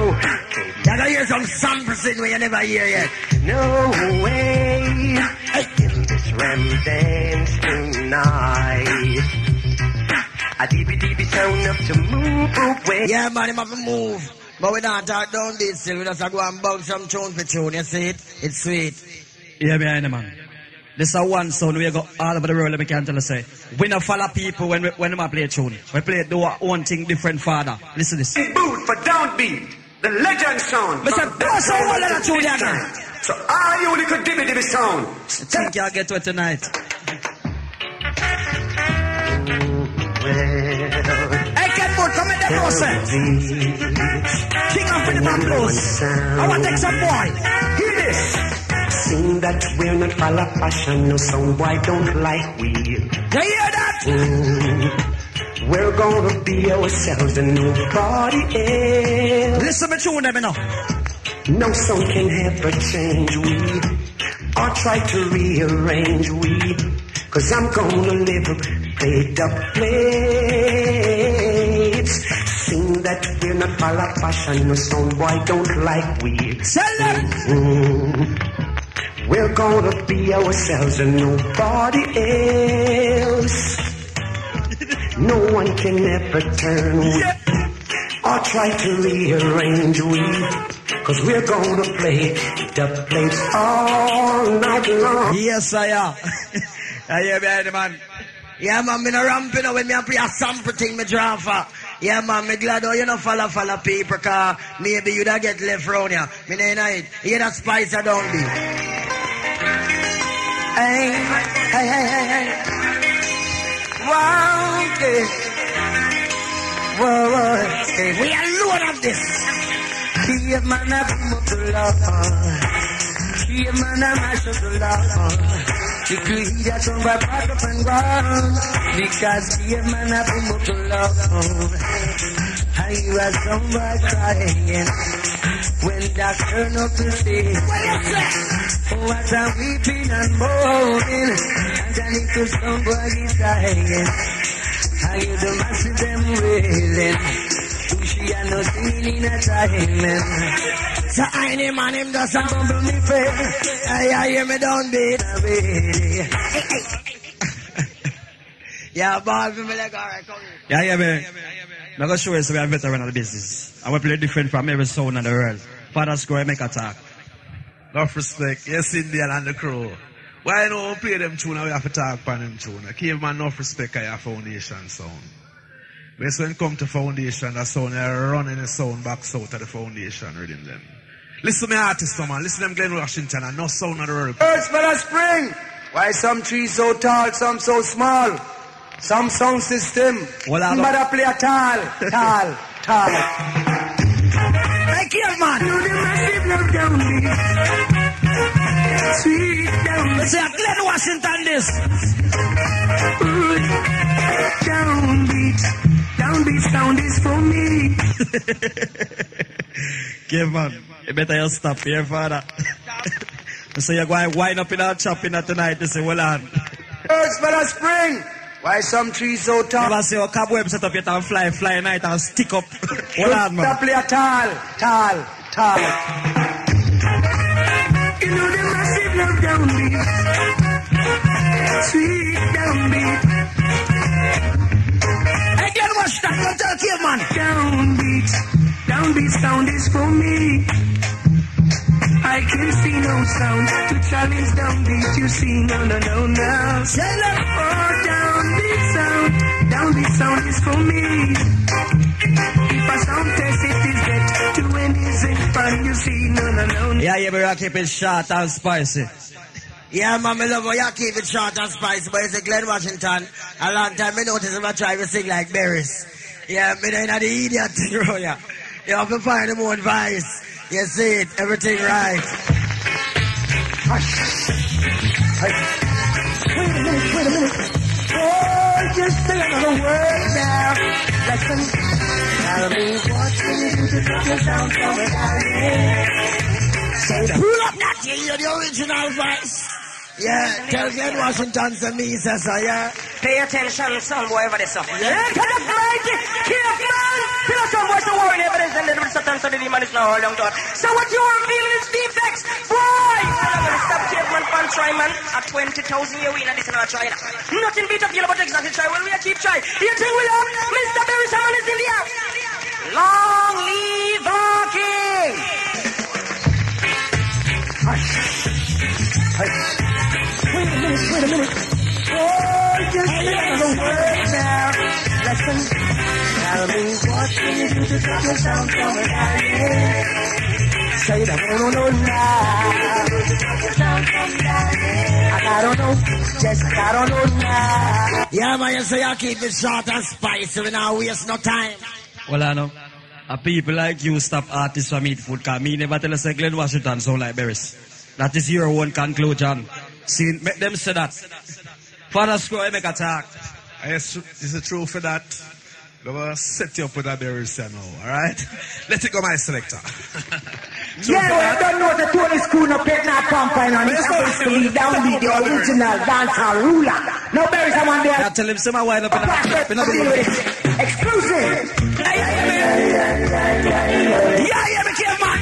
S9: You gotta hear some samples in where you never hear yet.
S3: No way. In this ram dance tonight. A deepy deepy sound enough to move away.
S9: Yeah, man, him have to move. But we don't talk downbeat still. We just a go and bounce some tune for tune. You see it? It's sweet.
S5: Yeah, me, hear the man. This is one sound we go all over the world, we can tell us say. We not follow people when we, when we play a tune. We play do our own thing different, father. Listen to this.
S12: Boot for downbeat. The legend sound.
S5: Mr. Boss, I want
S12: time
S5: that tune
S12: to
S5: again.
S12: this time. So are you little dibby dibby sound?
S5: Think y'all get to it tonight. Hey, Kenwood, come in there, boss. eh? King of Rhythm and Blues. I want to take some boy.
S12: Hear this.
S3: Sing that we're not full of passion, no some boy don't like we.
S5: You hear that?
S3: Mm. We're gonna be ourselves and nobody else.
S5: Listen to tune them, you know.
S3: No song can ever change we, or try to rearrange we. Cause I'm gonna live up, play the plates. Sing that we're not full of passion, no some boy don't like we.
S5: Tell them.
S3: Mm. We're gonna be ourselves and nobody else. No one can ever turn we or try to rearrange we. Cause we're gonna play the place all night long.
S5: Yes, I am. I hear the man.
S9: Yeah, man, me no ramp, you know, when me a play a sample thing, me. Yeah, man, me glad oh, you know, follow, follow people, cause maybe you da get left round ya. Me know it. That spice, I don't be. Hey, hey, hey, hey, hey. Wow, okay. Whoa, whoa. Hey, we alone of this. Man, law. Yeah, man, the law. You could hear that song by back up and round. Because man, I boom up the law. I hear somebody crying. When that turn up to say, what a weeping and moaning. And I need to somebody dying. I hear the masses them wailing.
S3: We are no singing in a time.
S9: So I name man him does some bumble me friend. I I hear me down beat. Yeah, ball for me like alright, come here.
S5: Yeah, yeah, man. I'm going to show you so we are veteran of the business. I will play different from every sound in the world. Father Square make attack.
S15: Enough respect. Yes, Indian and the crew. Why don't we play them tune and we have to talk upon them tune? Give man enough respect at your foundation sound. Because when it come to foundation, that sound, they're running the sound back south of the foundation reading them. Listen to me artists, though, man. Listen to them Glen Washington and no sound of the world.
S7: Birds for the spring. Why some trees so tall, some so small? Some sound system.
S5: Well, I don't-
S7: Somebody play a tall, tall, tall.
S9: Hey, kill man.
S3: You the massive love down beat. Sweet down
S9: Let's say Glen Washington this.
S3: Downbeat. Downbeat sound is for me.
S5: Give man. You better you stop here, father. so you're going to wind up in our chopping tonight. You say, well on.
S7: Birds for the spring. Why some trees so tall?
S5: Never say, oh, cobweb set up yet and fly, fly night and stick up. well on,
S7: Somebody
S5: man.
S7: play a tall, tall, tall.
S3: You know the massive love downbeat. Sweet downbeat.
S9: Hey, Glen Washington, go tell kill man.
S3: Downbeat. Downbeat sound is for me. I can see no sound to challenge downbeat. You see, no, no, no, no.
S9: Say that.
S3: Oh, downbeat sound. Downbeat sound is for me. If a sound test it is get to any zinc fan, you see, no, no, no, no.
S5: Yeah, yeah, but I keep it short and spicy.
S9: Yeah, man, me love how you keep it short and spicy, but it's a Glen Washington. A long time me notice him a try to sing like Beres. Yeah, me ain't the idiot bro, yeah. You have to find him own voice. You see it, everything right.
S3: Wait a minute, wait a minute. Oh, just say another word now. Listen. Me what can you to drop your sound from it Say
S9: Pull up you're the original voice. Yeah, tell Glen Washington to me, says so, yeah.
S2: Pay attention, son, whatever this up.
S9: Yeah.
S2: To the mighty of man. Feel some voice of war in evidence and the devil Satan, so the demon is now young God. So what you are feeling is defects, boy. Stop caveman, pan try man. At 20,000 year we in this and I try it. Nothing beat up yellow but exactly try. Well, we are keep try. You think we are?
S3: To drop your sound from it Say that no, no, no, now. I don't know, just I don't know now.
S9: Yeah, man, you say you keep it short and spicy, we not waste no time.
S5: Well, I know. A people like you stop artists from eat food, cause me never tell us that Glen Washington sound like Beres. That is your own conclusion. See, make them say that. Father Square make attack.
S15: Yes, is it true for that? I'm going to set you up with a berry now, alright? Let it go, my selector. True
S7: Yeah,
S15: for
S7: well. I don't know the Tony Screw no pet not combine on this happens to be downbeat, the original dancehall ruler. Now bury someone there.
S5: I tell him, say my wind up in a,
S7: Prospect
S5: in a
S7: deal with it. Exclusive.
S9: Yeah, yeah, me kill man.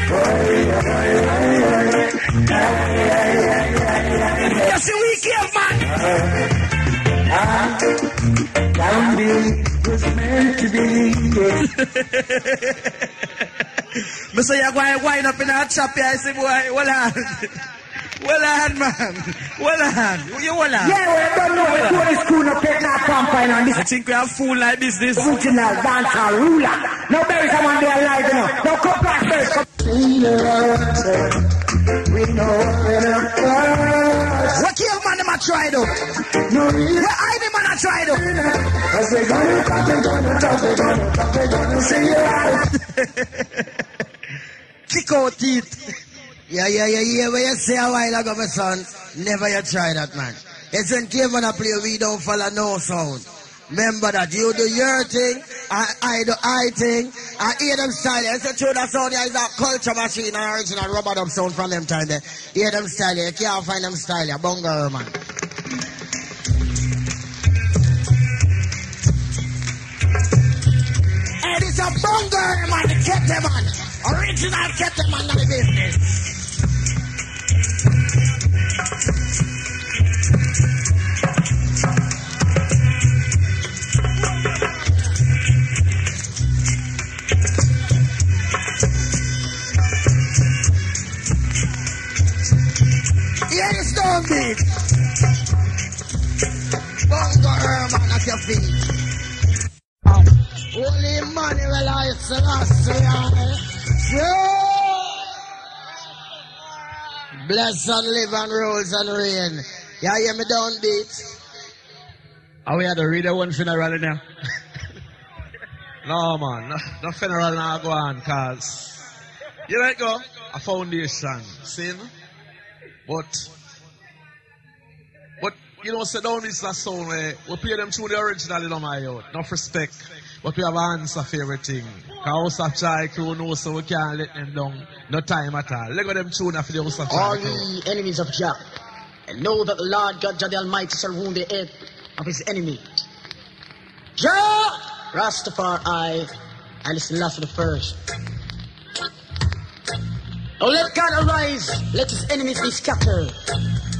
S9: You see, we kill man.
S7: Downbeat was meant to be.
S5: Me say you go and wind up in a chop here, I say, boy, well on. Well on, man. Well on. You well on.
S7: Yeah, well, I don't know the Tony Screw no pet not combine on this
S5: I think we have fool like this, this.
S7: original dancehall ruler. Now bury someone there live, you know. Now come back first. Come. We know
S9: What kill man, them a try though. Where I man a try though.
S7: We're gonna cut it, gonna touch it, gonna touch it, gonna see you.
S9: Kick out teeth. Yeah, yeah, yeah, yeah. Where you say a while ago, my son, never you try that, man. It's when Kevin play, we don't follow no sound. Remember that you do your thing, I, I do I thing, I hear them style. It's a true that sound is a culture machine, an original rubber dub sound from them time there. Hear them style you can't find them style here, bunga oh, man. Hey, this a bunga
S16: oh, man, the Kettle man. Original Kettle man of the business. Stone beat. Bunker at your feet. Oh. Holy Emmanuel, I. Yeah. Bless and live and rules and reign. Yeah, hear me down beat.
S5: Are we had to read a one funeral in there?
S15: No, man. No, no funeral now go on, cause you let go a foundation, see? but you know, sit down this last song where we play them through the original, you know, my youth. Enough respect. But we have answer for everything. House of Chai crew know so we can't let them down. No time at all. Let go them tune for the House of
S16: All
S15: Chai crew.
S16: ye enemies of Jah, and know that the Lord God, Jah the Almighty, shall wound the head of his enemy. Jah, Rastafari, and listen last for the first. Oh, let God arise, let his enemies be scattered.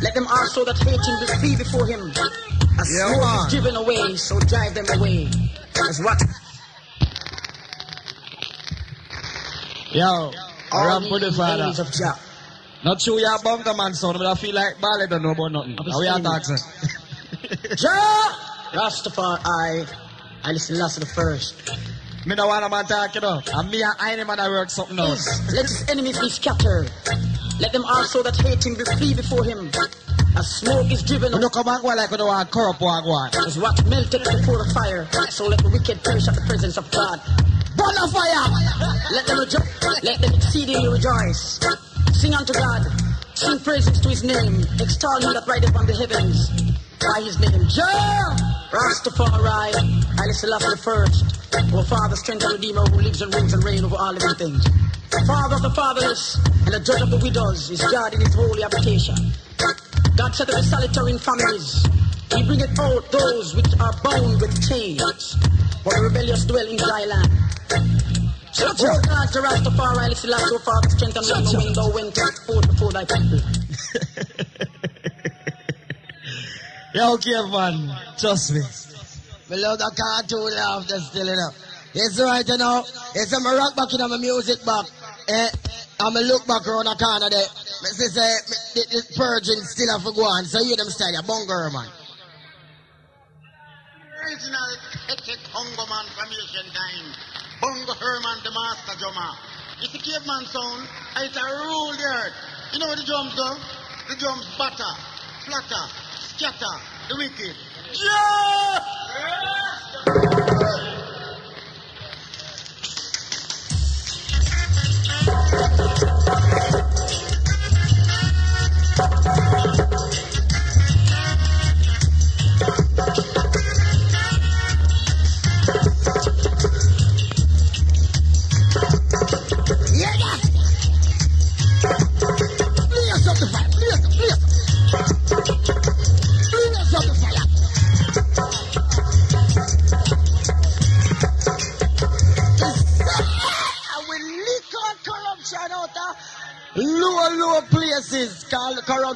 S16: Let them also that hate him be before him. As
S5: Yeah,
S16: smoke
S5: man.
S16: is driven away, so drive them away. As what?
S5: Yo,
S16: All
S5: Ram
S16: ye
S5: for the father.
S16: enemies of Jah.
S5: Not true, you bunker man son, but I feel like Bali don't know about nothing. How we are talking?
S16: Jah, Rastafari, and listen last for the first.
S5: Me no want a man talk, you know. And me and I man I work something else.
S16: Let his enemies be scattered. Let them also that hate him be free before him. As smoke is driven
S5: You know, come and go like you don't want corrupt one go on.
S16: as what melted before the fire, so let the wicked perish at the presence of God. Burn of fire! Let them rejoice, let them exceedingly rejoice. Sing unto God, sing praises to his name, extol him that rideth on the heavens by his name. Jah, Rastafari, I listen love the first. Our Father, strength and Redeemer who lives and rules and reigns over all living things. Father of the fatherless and the judge of the widows is God in his holy habitation. God set the solitary in families. He bringeth out those which are bound with chains. For the rebellious dwell in dry land. Shut oh God, to Rastafari, listen like your father, strength and redeemer when thou went forth before thy people.
S5: Yo, give man, trust me.
S16: Me love the cartoon laugh that's still enough. It's right, you know. It's a rock back in my music back. Eh, and me look back around the corner there. Me say, me, the, the purging still have to go on. So you them style, ya bunker man.
S17: Original Ketche Congo man formation time. Bongo Herman the master drummer. It's a caveman sound and it's a rule the earth. You know what the drums do? The drums batter, flatter, scatter, the wicked. Yeah!
S16: Yeah, Thank you.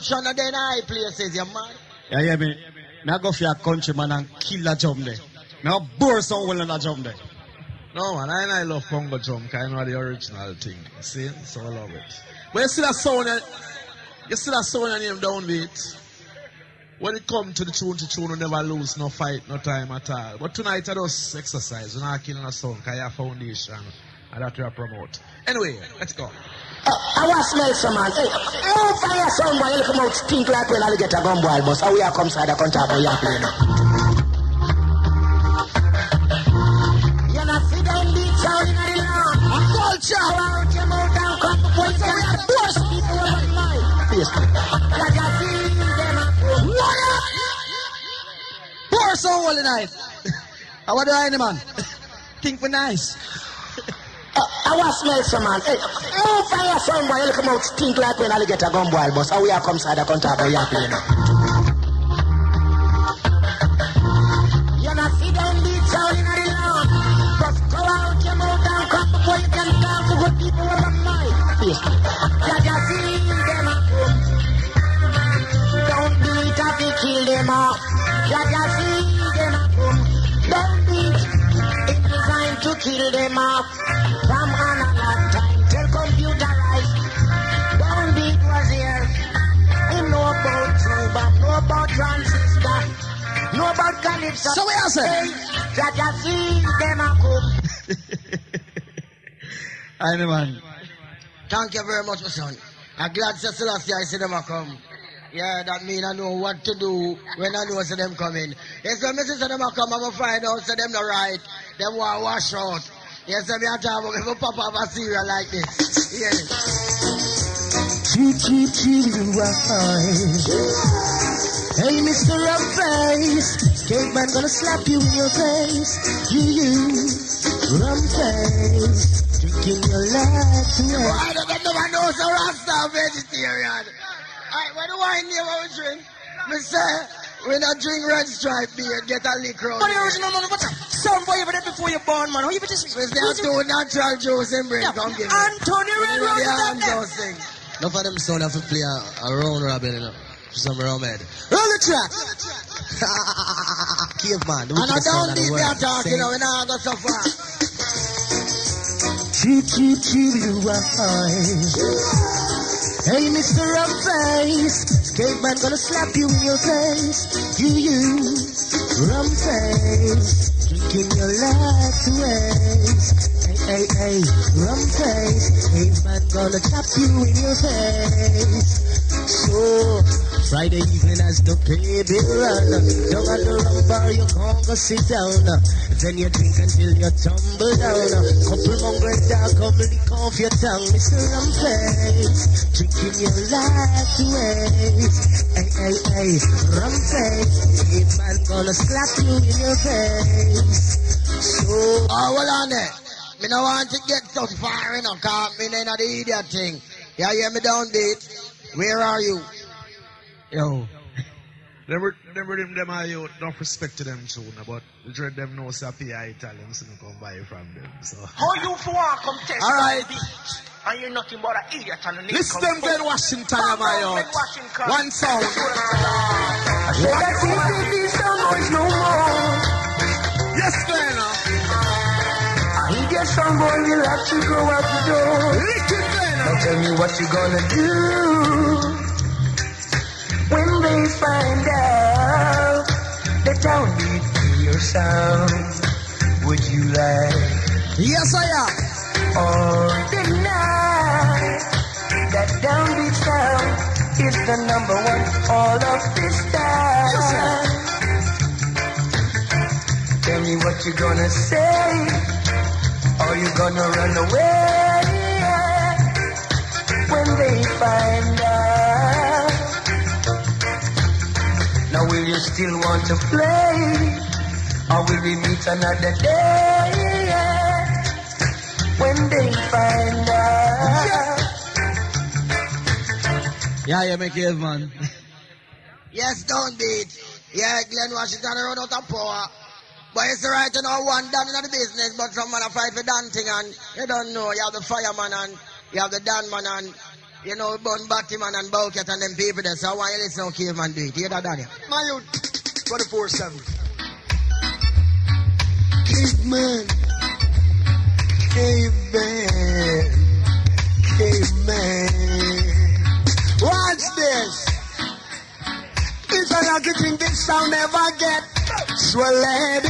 S16: Corruption and then high places, you man.
S5: Yeah, yeah, me. Me I go for a country man and kill a jump there. Me I bore someone in a jump there.
S15: No man, I, and I love Congo drum, kind of the original thing. See? So I love it. But you see that sound, you see that sound and name downbeat. When it come to the tune to tune, we never lose, no fight, no time at all. But tonight I just exercise, we're not killing a sound, because you have foundation, and that we are promote. Anyway, let's go.
S11: I want smell some man. Hey, oh, fire some boy, you come out stink like when I get a gun boy bus. How we are come side the country about your plane.
S16: You not see them beat down in the land. A culture. Point them at those people over the mind.
S11: Face.
S16: Like I see them at
S5: Pour someone tonight. How what do I man? Think we nice.
S11: I want smell some man. Hey, oh, fire some boy, you come out stink like when I get a gun boy bus. How we are come side the country about your plane.
S16: You not see them beat down in the land. Just go out your mouth and come
S3: before you can talk to good people with a mic. Facebook. Jah Jah see them a come. Don't beat up, they kill them off. Jah Jah see them a come. Don't beat. It's designed to kill them off. Cuba, about transistor, know about calypso.
S9: So what you say?
S3: Jah Jah see them a come.
S5: I man.
S9: Thank you very much, my son. I'm glad to Selassie I see them a come. Yeah, that mean I know what to do when I know see them coming. Yes, when me see them a come, I'm gonna find out say them not right. Them want wash out. Yes, I'm here talking about if pop up a cereal like this. Yes.
S3: Cheep, cheep, cheep, you Hey, Mr. Rumface, cake man gonna slap you in your face. You, you, Rumface, drinking your life away.
S9: Why don't they never know so Rasta vegetarian? Alright, what do I need what we drink? Me say, we not drink red stripe beer, get a liquor out
S18: But the
S9: here.
S18: original man, what's up? Some boy over there before you born, man. How you just...
S9: We say two natural juice in brain, come give me.
S18: Anthony Red
S9: Give me
S18: Rose
S9: the
S18: is out
S9: hands
S18: there.
S9: those things.
S19: Enough of them sound have to play a, a round robin, you know. For some rum head.
S9: Roll the track.
S19: Caveman,
S9: And I don't need that talk, you know, we not go so far.
S3: Cheep, cheep, cheep, you are. Hey, Mr. Rumface, cake man gonna slap you in your face. You, you, Rumface, drinking your life to waste. Hey, hey, hey, Rumface, cake man gonna tap you in your face. So, Friday evening as the baby run Down at the rum bar you can't go sit down Then you drink until you tumble down Couple mongrel dog come lick off your tongue Mr. Rumface Drinking your life waste Hey, hey, hey Rumface Hate man gonna slap you in your face So
S9: Oh, well on there. Me no want to get so far, you know, cause me ain't the idiot thing. Yeah, hear me down beat. Where are you?
S5: Yo.
S15: Them, re- them rhythm them are you don't respect to them tune, but the dread them know say PI Italians so come buy from them. So
S18: How you for walk come test
S15: All right.
S18: the beach? And you're nothing but an idiot and a nigga
S15: Listen
S18: come
S15: them Glen
S18: fuck.
S15: Washington,
S18: Come
S15: am I
S18: down,
S15: out?
S18: Glen Washington.
S15: One sound. Yes, Glen.
S3: I guess some boy will have to go out the door.
S15: Lick it, Glen.
S3: Now tell me what you gonna do they find out that downbeat to your sound. Would you like
S9: Yes, I am.
S3: or deny that downbeat sound is the number one all of this time? Tell me what you're gonna say. Are you gonna run away when they find out? Now will you still want to play? Or will we meet another day when they find out?
S5: Yeah, yeah, make it, man.
S9: Yes, don't beat. Yeah, Glen Washington run out of power. But it's right to know one done in the business, but some man a fight for dancing and you don't know. You have the fireman and you have the Dan man and you know Bun Batman and Bowcat and them people there. So I want you to listen how caveman do it. You hear that, Daniel?
S3: My youth, 24 7. Caveman. Caveman. Caveman. Watch this. It's a lucky thing this sound never get swallowed.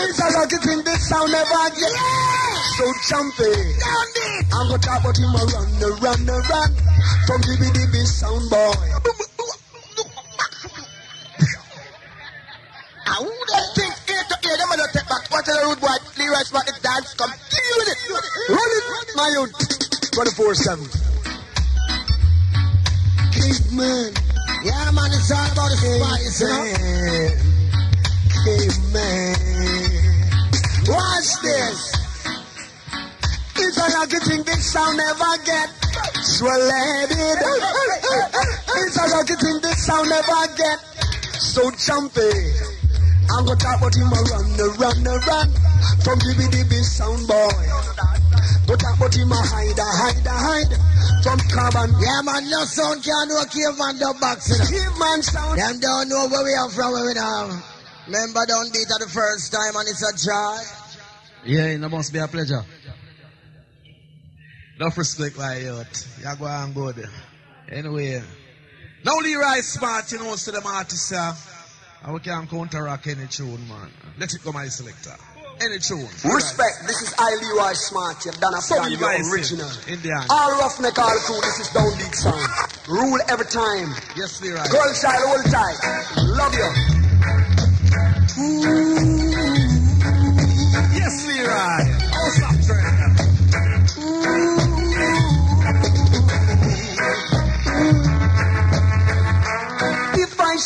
S3: It's a lucky thing this sound never get so jumpy. I'm gonna talk about him a run, a run, a run. From the DB sound boy. Think ear to ear, them a don't take back. Watch the road boy, Leroy Spot, the dance, come deal with it. Run it, my youth. 24 7. Caveman.
S9: Yeah, man, it's all about the spice, you know?
S3: Caveman. Watch this. It's a lucky thing this sound never get swallowed. It's a lucky thing this sound never get so jumpy.
S20: I'm gonna talk about him a run, a run, a run. From Dibby Dibby sound boy. Go talk about him a hide, a hide, a hide. From carbon.
S9: Yeah, man, no sound can no caveman dub box. you know.
S20: Caveman sound.
S9: Them don't know where we are from, where we now. Remember, don't beat at the first time, and it's a joy.
S5: Yeah, it must be a pleasure.
S15: Enough respect like youth. You go on good. Anyway. Now Leroy Smart, you know, so them artists, uh, and we can counteract any tune, man. Let it go, my selector. Any tune.
S20: Respect, this is I Leroy Smart. You've done a
S15: So
S20: plan,
S15: you
S20: the original.
S15: Indian.
S20: All roughneck, all crew, this is downbeat sound. Rule every time.
S15: Yes, Leroy.
S20: Girl child, hold tight. Love you.
S15: Yes, Leroy. Oh,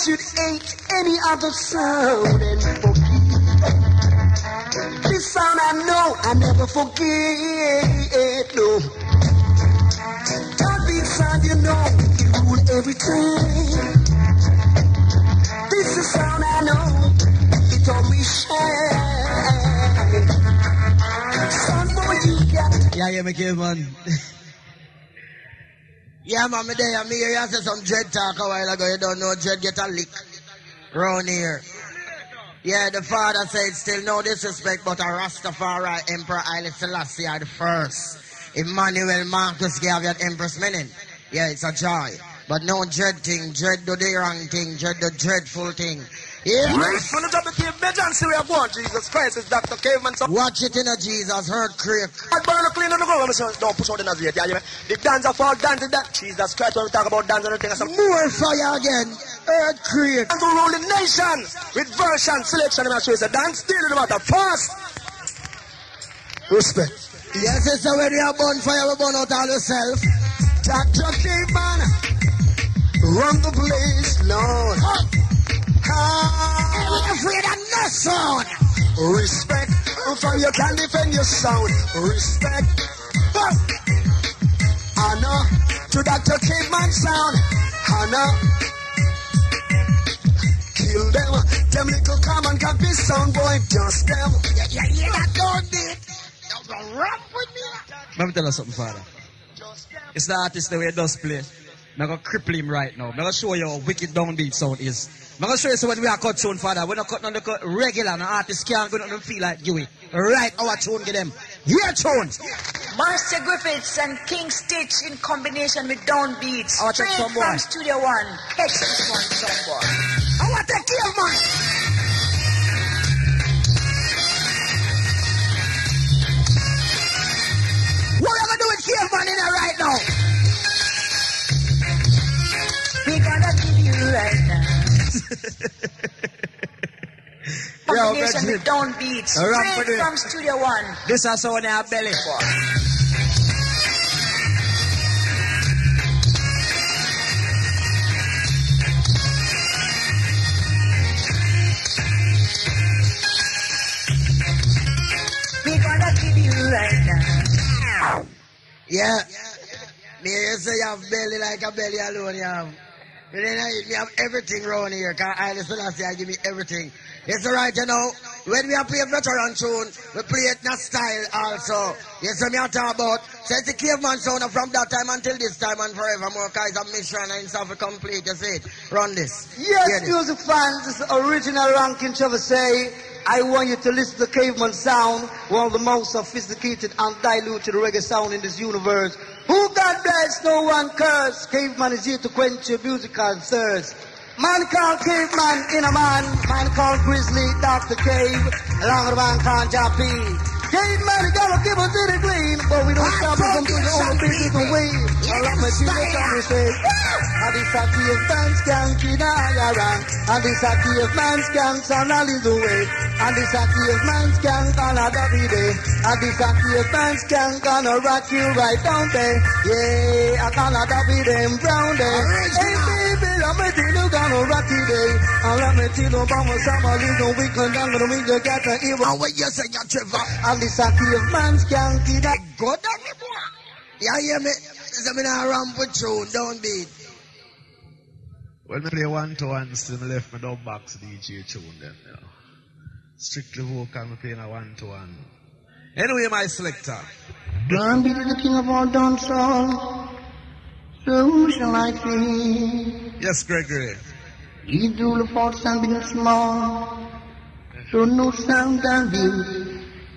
S20: should hate any other sound and forget this sound, I know I never forget. No, downbeat sound, you know it rule time. This is sound I know it always shine. Sound boy, you got
S5: Yeah, yeah, caveman.
S9: Yeah, me there. Me hear you say some dread talk a while ago. You don't know dread get a lick round here. Yeah, the father said still no disrespect, but a Rastafari Emperor Haile Selassie the first. Emmanuel Marcus gave that Empress meaning. Yeah, it's a joy. But no dread thing, dread do the wrong thing, dread the dreadful thing. Yeah.
S20: From the top of the cave, Bejan, see where I'm going. Jesus Christ is Dr. Caveman. So
S9: Watch it in a Jesus, hurt creek.
S20: I burn the clean on the go. Don't push out the Nazareth. Yeah, yeah. The dancer fall dance is that. Jesus Christ, when we talk about dance and everything, I say,
S9: More fire again. Earth creek.
S20: and to rule the nation with version, selection, and I'm sure it's a dance still no matter. Fast. Respect.
S9: Yes, it's a when we are bonfire, we burn out all yourself.
S20: Dr. Caveman, run the place, Lord. Ah,
S9: I'm afraid of
S20: respect, for you can defend your sound. Respect. Ah. Honor to Dr. Caveman sound. Honor. Kill them. Them little common can be sound boy. Just them.
S9: Yeah, yeah, yeah, that don't beat. Don't rap with me.
S5: Let me tell you something, father. It's the artist the way it does play. I'm gonna cripple him right now. I'm gonna show you how wicked downbeat sound is. I'm gonna show you so when we are cut tune, father. We're not cutting on the cut regular, and the artist can't go down and feel like Dewey. Right, our tune get them. Your tunes.
S21: Marcia Griffiths and King Stitch in combination with Downbeats.
S5: I'll check
S21: Straight
S5: some boy.
S21: from Studio One. This one, some boy.
S9: I want to kill man. What am I doing kill man in there right now?
S21: We gonna give you right now.
S5: Yo,
S21: Combination
S5: Benji.
S21: with Downbeats.
S5: A rap for
S21: Straight from Studio One.
S5: This is they are belly. For.
S21: We gonna give you right now.
S9: Yeah. Me you say you have belly like a belly alone you have. Me then I me have everything round here. Cause I listen I say I give me everything. It's alright, you know. When we are play veteran tune, we play it in a style also. Yes, me I talk about. Since the caveman sound from that time until this time and forevermore. Cause it's a mission and it's complete. You see it. Run this.
S22: Yes,
S9: this.
S22: music fans, this original ranking Trevor say. I want you to listen to Caveman sound, one of the most sophisticated and diluted reggae sound in this universe. Who God bless, no one curse. Caveman is here to quench your musical thirst. Man called Caveman in a man, man called Grizzly, Dr. Cave, along with man called Jappy. Caveman, you gotta give us the green, but we don't stop them to the over business away. I love my come and say, and this a caveman skank in a yarang, and this a caveman skank on a little way, and this a caveman skank on a double day, and this a caveman skank on a rock you right down there. Yeah, I a double them brown day. Hey baby, me tell you gonna rock you day, let me tell you about my summer little weekend, I'm gonna make you get the evil.
S9: And what you say, you Trevor?
S22: And this a caveman skank in a
S9: Good on me, boy. Yeah, hear me? Say me now ramp with tune, don't beat.
S15: When me play one to one, still left my dub box DJ tune then. You know. Strictly vocal, I'm playing a one to one. Anyway, my selector.
S2: Don't be the king of all dancehall. So who shall I fear?
S15: Yes, Gregory.
S2: He drew the forts and big small. So no sound and view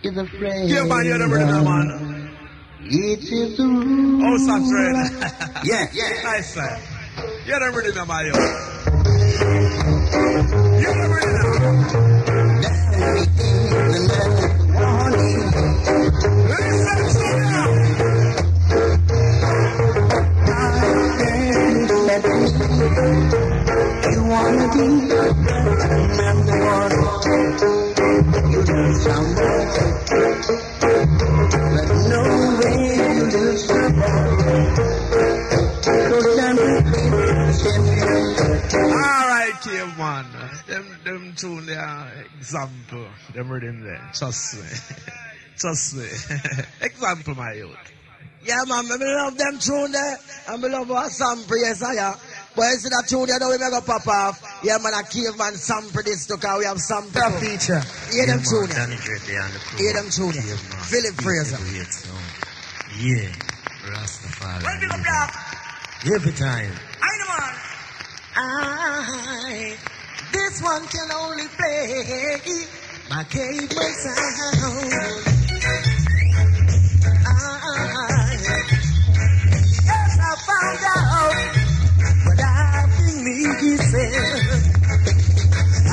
S2: is afraid.
S15: Yeah, man, you're the rhythm, man.
S2: It is the rule.
S15: Oh, Sanfred.
S2: Yeah, yeah.
S15: Nice, man. You're the rhythm, man, yo. You're the rhythm.
S2: You wanna be number one. You don't sound but no way you lose So champion,
S15: All right, cave man. Them, them tune there, example. Them rhythm there. Trust me. Trust me. example, my youth.
S9: Yeah, man, me love them tune there. Me love our yes, I am. But you see that tune there, now we make a pop off. Yeah, man, a caveman sample this to cause we have sample.
S2: The feature.
S9: Hear them tune there.
S23: Danny Dread there on the crew.
S9: Hear them tune there.
S23: Yeah, man.
S9: Philip Fraser.
S23: Yeah. Rastafari.
S24: Well, big up dog.
S23: Every time.
S24: I know, man.
S2: I, this one can only play my caveman sound. I,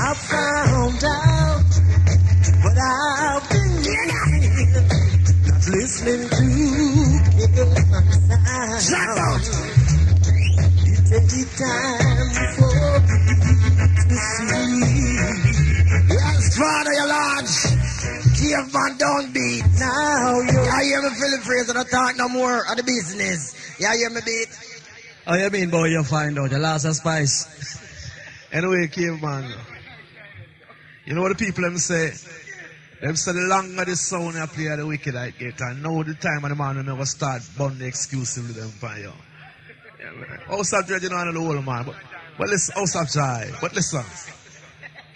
S2: I found out what I've been missing. Not listening to caveman sound. It take time for me to see.
S9: Yes, Father, your lodge. Caveman don't beat.
S2: Now you're
S9: Yeah, hear me Philip Fraser, don't talk no more of the business. Yeah, hear me beat.
S5: How you mean, boy, you find out? The last of spice.
S15: Anyway, cave man. You know what the people them say? Them say the longer the sound I play, the wicked I get. And now the time of the man when I was start bun the exclusively them for you. Yeah, man. House of Dread, you know, I know the whole man. But, but listen, House of Joy. But listen.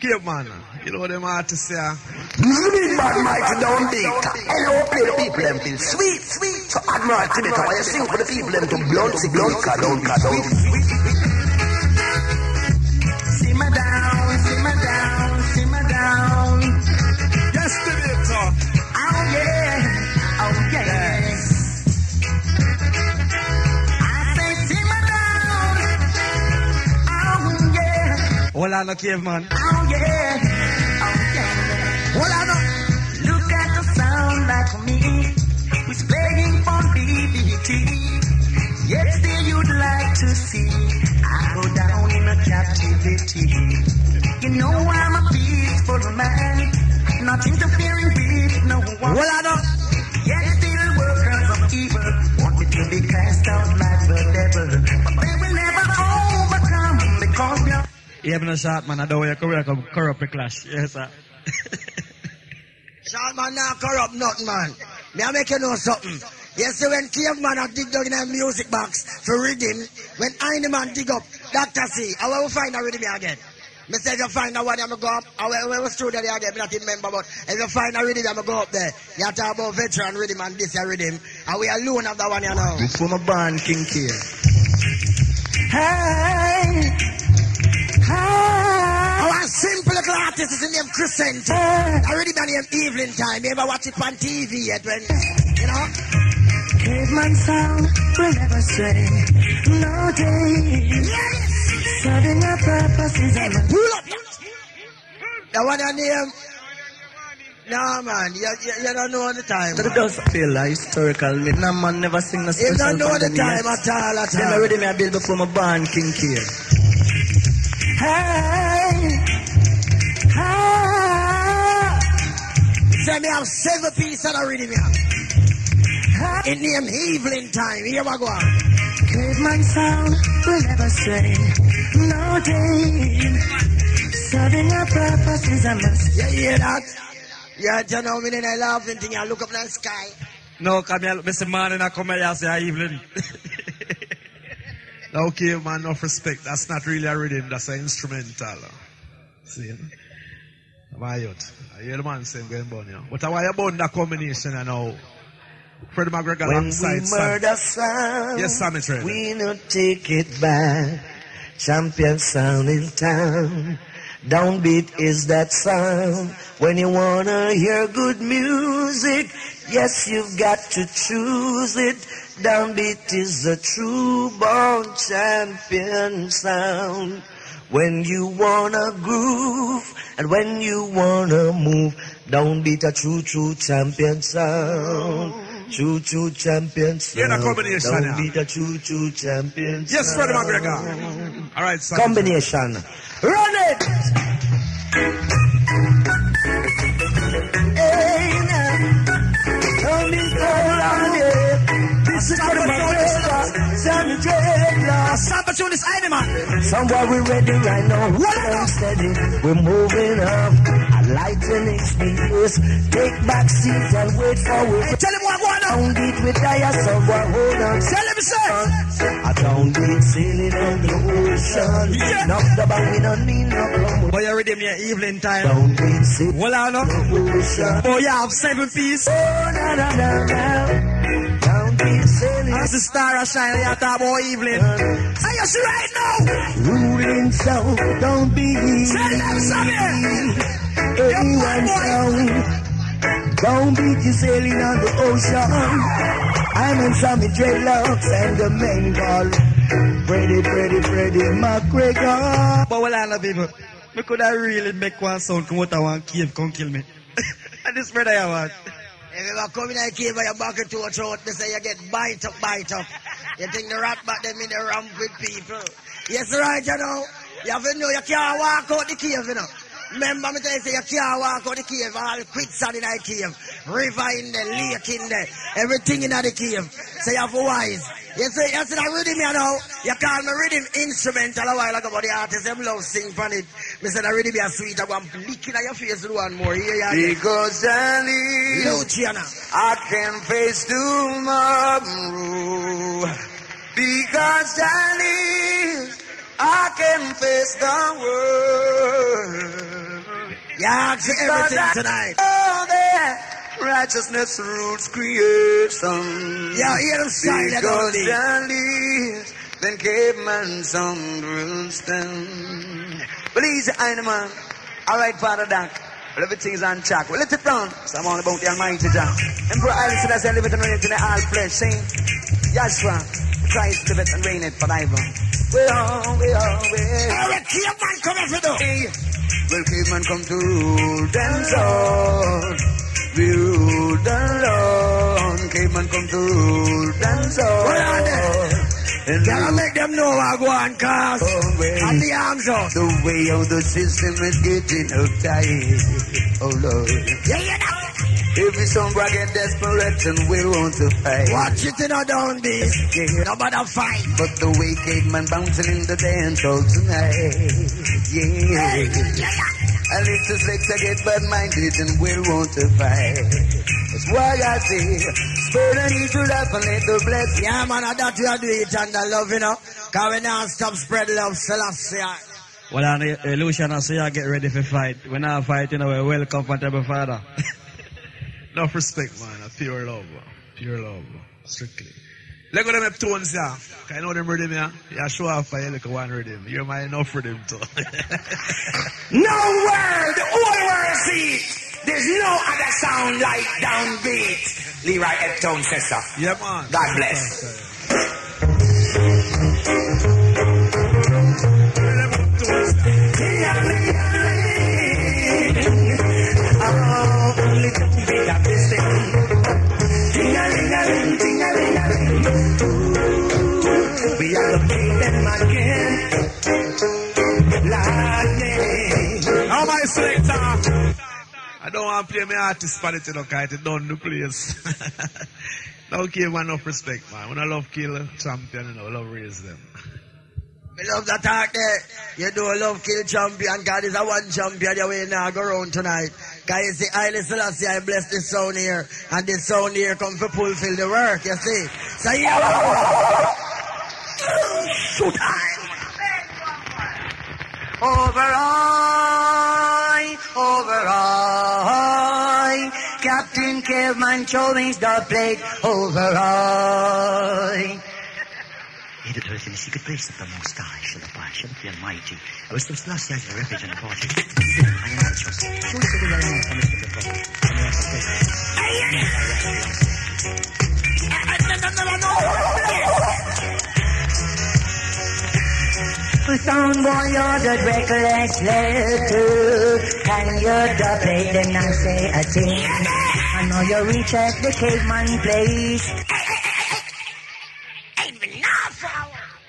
S15: Cave man. You know what them artists say? ah?
S25: Big bad mighty down beat. Hello, play the people them feel sweet, sweet. So Admiral Tibetan, why you sing for the people them to blunt, see blunt, cut down, cut down.
S2: Yeah,
S5: Hold on, no cave man.
S2: oh yeah, oh yeah. Well, I know. Look at the sound like me, who's begging for BBT. Yet still you'd like to see I go down in a captivity. You know I'm a peaceful man, not interfering with no one.
S9: Well, I
S5: have no shot, man. I don't want your career come corrupt the clash. Yes, sir.
S9: Short man not corrupt nothing, man. Me I make you know something. Yes, see when caveman a dig down in a music box for rhythm, when I man dig up, Dr. C, I will find a rhythm again. Me say if you find a one, I'm go up. I will, will studio there again, me not remember, but if you find a rhythm, I'm go up there. You talk about veteran rhythm and this here rhythm, and we alone have that one, you know.
S26: Before my band King Kier.
S2: Hey, hey.
S9: Our simple artist is named Crescent. I already been named Evening Time. You ever watch it on TV yet when, you know?
S2: Caveman sound will never stray. No day. Serving our purposes and
S9: Pull up. That one your name? No, man. You, you, you don't know the time.
S26: So it does feel like historical. No man never sing
S9: You
S26: special
S9: don't know the
S26: them
S9: time
S26: yet.
S9: at all, at
S26: Them
S9: all.
S26: already me a build before my band King Kier.
S2: Hey, hey.
S9: Say me have seven pieces of the rhythm here. It name Evening Time. Here we go.
S2: Caveman sound will never stray. No day. Serving our is a must.
S9: You hear that? Yeah, you know me then I laughing thing. I look up in the sky.
S5: No, come here, Mr. Man, and I come here and say, evening.
S15: Now, cave man, enough respect. That's not really a rhythm, that's an instrumental. See? My youth. I hear the man saying going born, you know. But why you born that combination you know? Freddie McGregor
S3: When
S15: alongside
S3: we murder sound,
S15: Yes, Sammy Trailer.
S3: we no take it back. Champion sound in town. Downbeat is that sound. When you wanna hear good music, yes, you've got to choose it. Downbeat is a true born champion sound. When you wanna groove and when you wanna move, downbeat a true, true champion sound. True, true champion sound.
S15: Yeah, the combination.
S3: Downbeat a true, true champion
S15: Yes. Freddie McGregor. All right,
S3: Combination. Run it!
S27: Sample tune is animal.
S3: Somewhere we ready right now. Hold steady. We're moving up. I an express. Take back seats and wait for we.
S27: Hey, tell him what going on.
S3: Don't beat with tire. Somewhere hold on.
S27: Tell him, sir.
S3: I don't beat sailing on the ocean.
S27: Yeah.
S3: Knock the bang, we don't need no promotion.
S5: Boy, you ready me evening time.
S3: Don't beat sailing
S5: Well,
S3: on the ocean.
S5: Oh, Boy, you have seven piece.
S3: Oh, na na na na.
S5: As the star of shine, you talk about evening.
S27: Hey, you see right now.
S3: Ruling sound, don't be
S27: Tell them, Sammy.
S3: Anyone sound. Don't beat you sailing on the ocean. I'm in Sammy dreadlocks and the main ball. Freddy, Freddy, Freddy McGregor.
S5: But well, I know people. Me could have really make one sound come out of one cave, come kill me. and this brother I want.
S9: If you come in a cave and you back into a throat, they say you get bite up, bite up. You think the rat back them in the ramp with people. Yes, right, you know. You have to know you can't walk out the cave, you know. Remember me tell you, say you can't walk out the cave, all the quicksand in the cave, river in there, lake in there, everything in the cave. So you have wise. You say, you see that rhythm, you know. You call me rhythm instrumental a while ago, but the artist, them love sing it. Me rhythm is sweet, I go and lick in your face one more. Here you are.
S3: Because darling,
S9: Luciano.
S3: I can face tomorrow. Because darling, I can face the world.
S9: Yeah, ask everything
S3: I
S9: tonight.
S3: know that righteousness rules creation.
S9: Yeah, hear them silent
S3: Because
S9: only.
S3: then caveman sound will stand. Please, Heineman. All right, Father Doc. Well, everything is on track. Well, let it down. So I'm all about the Almighty Jah. Emperor Haile Selassie, live it and reign it in the all flesh. Sing. Yahshua, Christ, live it and reign it forever. We are, we are, we are.
S9: All right, caveman, come here for the.
S3: Hey. Well, caveman come to soul. We rule the Lord. Caveman come to rule them soul.
S9: Well, on there.
S3: And
S9: Gotta
S3: rule
S9: make them know I go on, cause. And the arms out.
S3: the way how the system is getting uptight. Oh Lord.
S9: Yeah, you know.
S3: Every somebody get desperate and we want to fight.
S9: Watch it in a downbeat.
S3: Yeah.
S9: No matter fight.
S3: But the way caveman bouncing in the dance hall tonight. Yeah. And if the sex I get bad minded and we want to fight. That's why I say, spread the need to laugh and let the bless.
S9: Yeah, man, I that we are doing it under love, you know. Cause we now stop spread love, Selassie.
S5: Well, and uh, Lucian, I say you get ready for fight. When I fight, you know, we're well comfortable, father.
S15: Enough respect, man. A pure love. Pure love. Strictly. Let go them up tones, yeah. Can you know them rhythm, yeah? Yeah, show off for you, look at one rhythm. You're my enough rhythm, too.
S3: Nowhere the whole world see. There's no other sound like downbeat. Leroy Eptone says so.
S15: yeah, man.
S3: God bless. We are the them again. Lightning.
S15: How my selector? I don't want to play my artist for it, you know, cause it done the place. don't give man enough respect, man. When I love kill champion, you know, love raise them.
S9: Me love that talk there. You do love kill champion, God is a one champion the way now go round tonight. Cause you see, Haile Selassie, I bless this sound here, and this sound here come to fulfill the work, you see. So yeah. Showtime!
S3: Over I, over I, Captain
S25: Caveman Chowings the plate, over
S28: I. Hidden earth in a secret place that the Most High shall abide, shall The Almighty. I was supposed to last year to refuge and body. I am not sure. Show us the way I am, Thomas Mr. Bob. I am not sure. I am not sure. No, no, no, no, no, no, no, no, no, no, no, no, no, this.
S25: Sound boy, you're the reckless little. Can you double then not say a thing? I know you reach at the caveman place.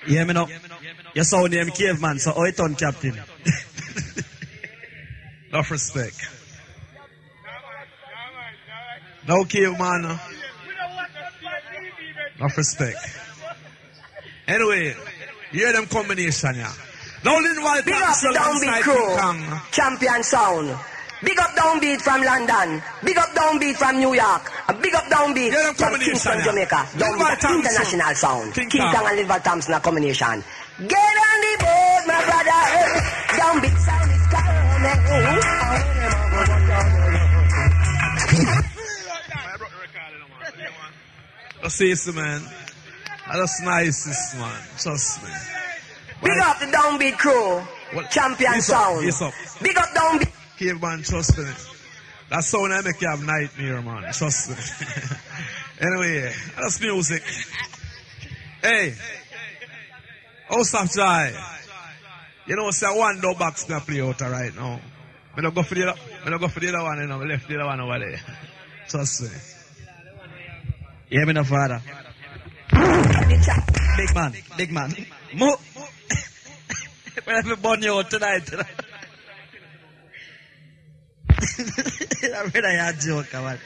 S5: Yeah, me know. Your sound name caveman, so how it on captain?
S15: Enough respect. No caveman. Enough respect. Anyway, you hear them combination, yeah. Now, Linval
S25: Big up Downbeat crew, champion sound. Big up Downbeat from London. Big up Downbeat from New York. A big up Downbeat from Kingston,
S15: yeah.
S25: Jamaica. Downbeat international sound.
S15: King
S25: King
S15: Kong.
S25: Kong and Linval Thompson a combination. Get on the board, my brother. Downbeat sound is
S15: That's easy, man. That's nice, this man. Trust me.
S25: Big up the Downbeat crew, champion
S15: Yes,
S25: sound.
S15: yes, up.
S25: Big up Downbeat.
S15: Caveman, trust me. That sound I make you have nightmare, man. Trust me. anyway, that's music. Hey, House of Joy. You know, say one dub box me play out right now. Me don't go for the other, me don't go for the other one, you know. Me left the other one over there. Trust me.
S5: Yeah, me no father. Big man, big man. Mo. I be born you out tonight. I'm ready to joke, man.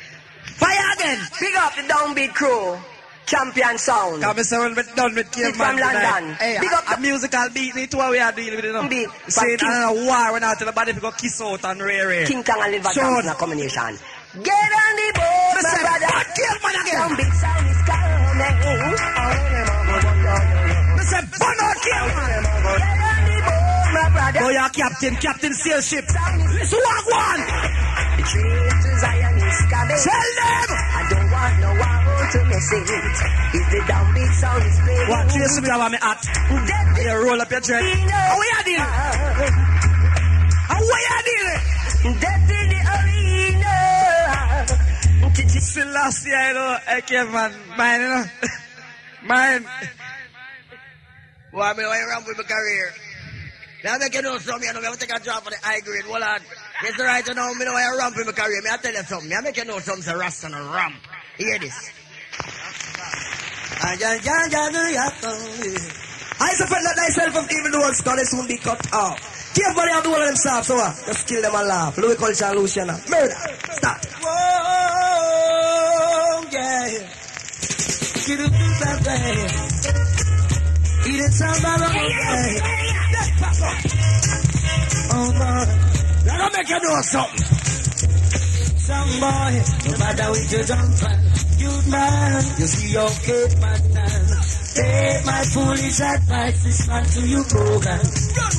S25: Fire again. Big up the Downbeat crew, champion sound.
S5: Come say when we done with
S25: Big
S5: caveman
S25: from. London.
S5: Hey,
S25: Big up
S5: a musical beat, it what we are dealing with, you know.
S25: Beat.
S5: See,
S25: King-
S5: I don't know why we're not tell the body to go kiss out and Ray.
S25: King Kong and
S5: Linval.
S25: Thompson a combination. Get on the board, my brother.
S5: bad caveman again.
S25: Downbeat sound board, my brother.
S5: Oh, yeah, captain, captain, sail ship. Listen, walk one. Tell them.
S25: I don't want no one to miss it. If the downbeat sound is playing.
S5: What, Tracy, me have me hat. You roll up your dread. How we are dealing? How we are dealing?
S25: Death in the arena.
S5: Still last year, know, hey, caveman, mine, you know.
S9: Boy, I mean, when you with my career. Now I make you know something, know, me have to take a job for the high grade. Hold on. Yes, right you know, me know you ramp with my career. Me I tell you something. Me I make you know something, say Rasta and a ramp. Hear this.
S25: Ah, I
S9: support not thyself of evil works, God is soon be cut off. Give money out the of themselves, so what? Just kill them and laugh. Louie Culture and Luciano. Murder. Stop.
S25: Whoa, yeah. Get up that way. Eat it some by the way. Oh, Lord.
S9: Let me make you know something.
S25: Some boy, no matter with your jump youth man, you see your kid man. Take my foolish advice, it's not to you program.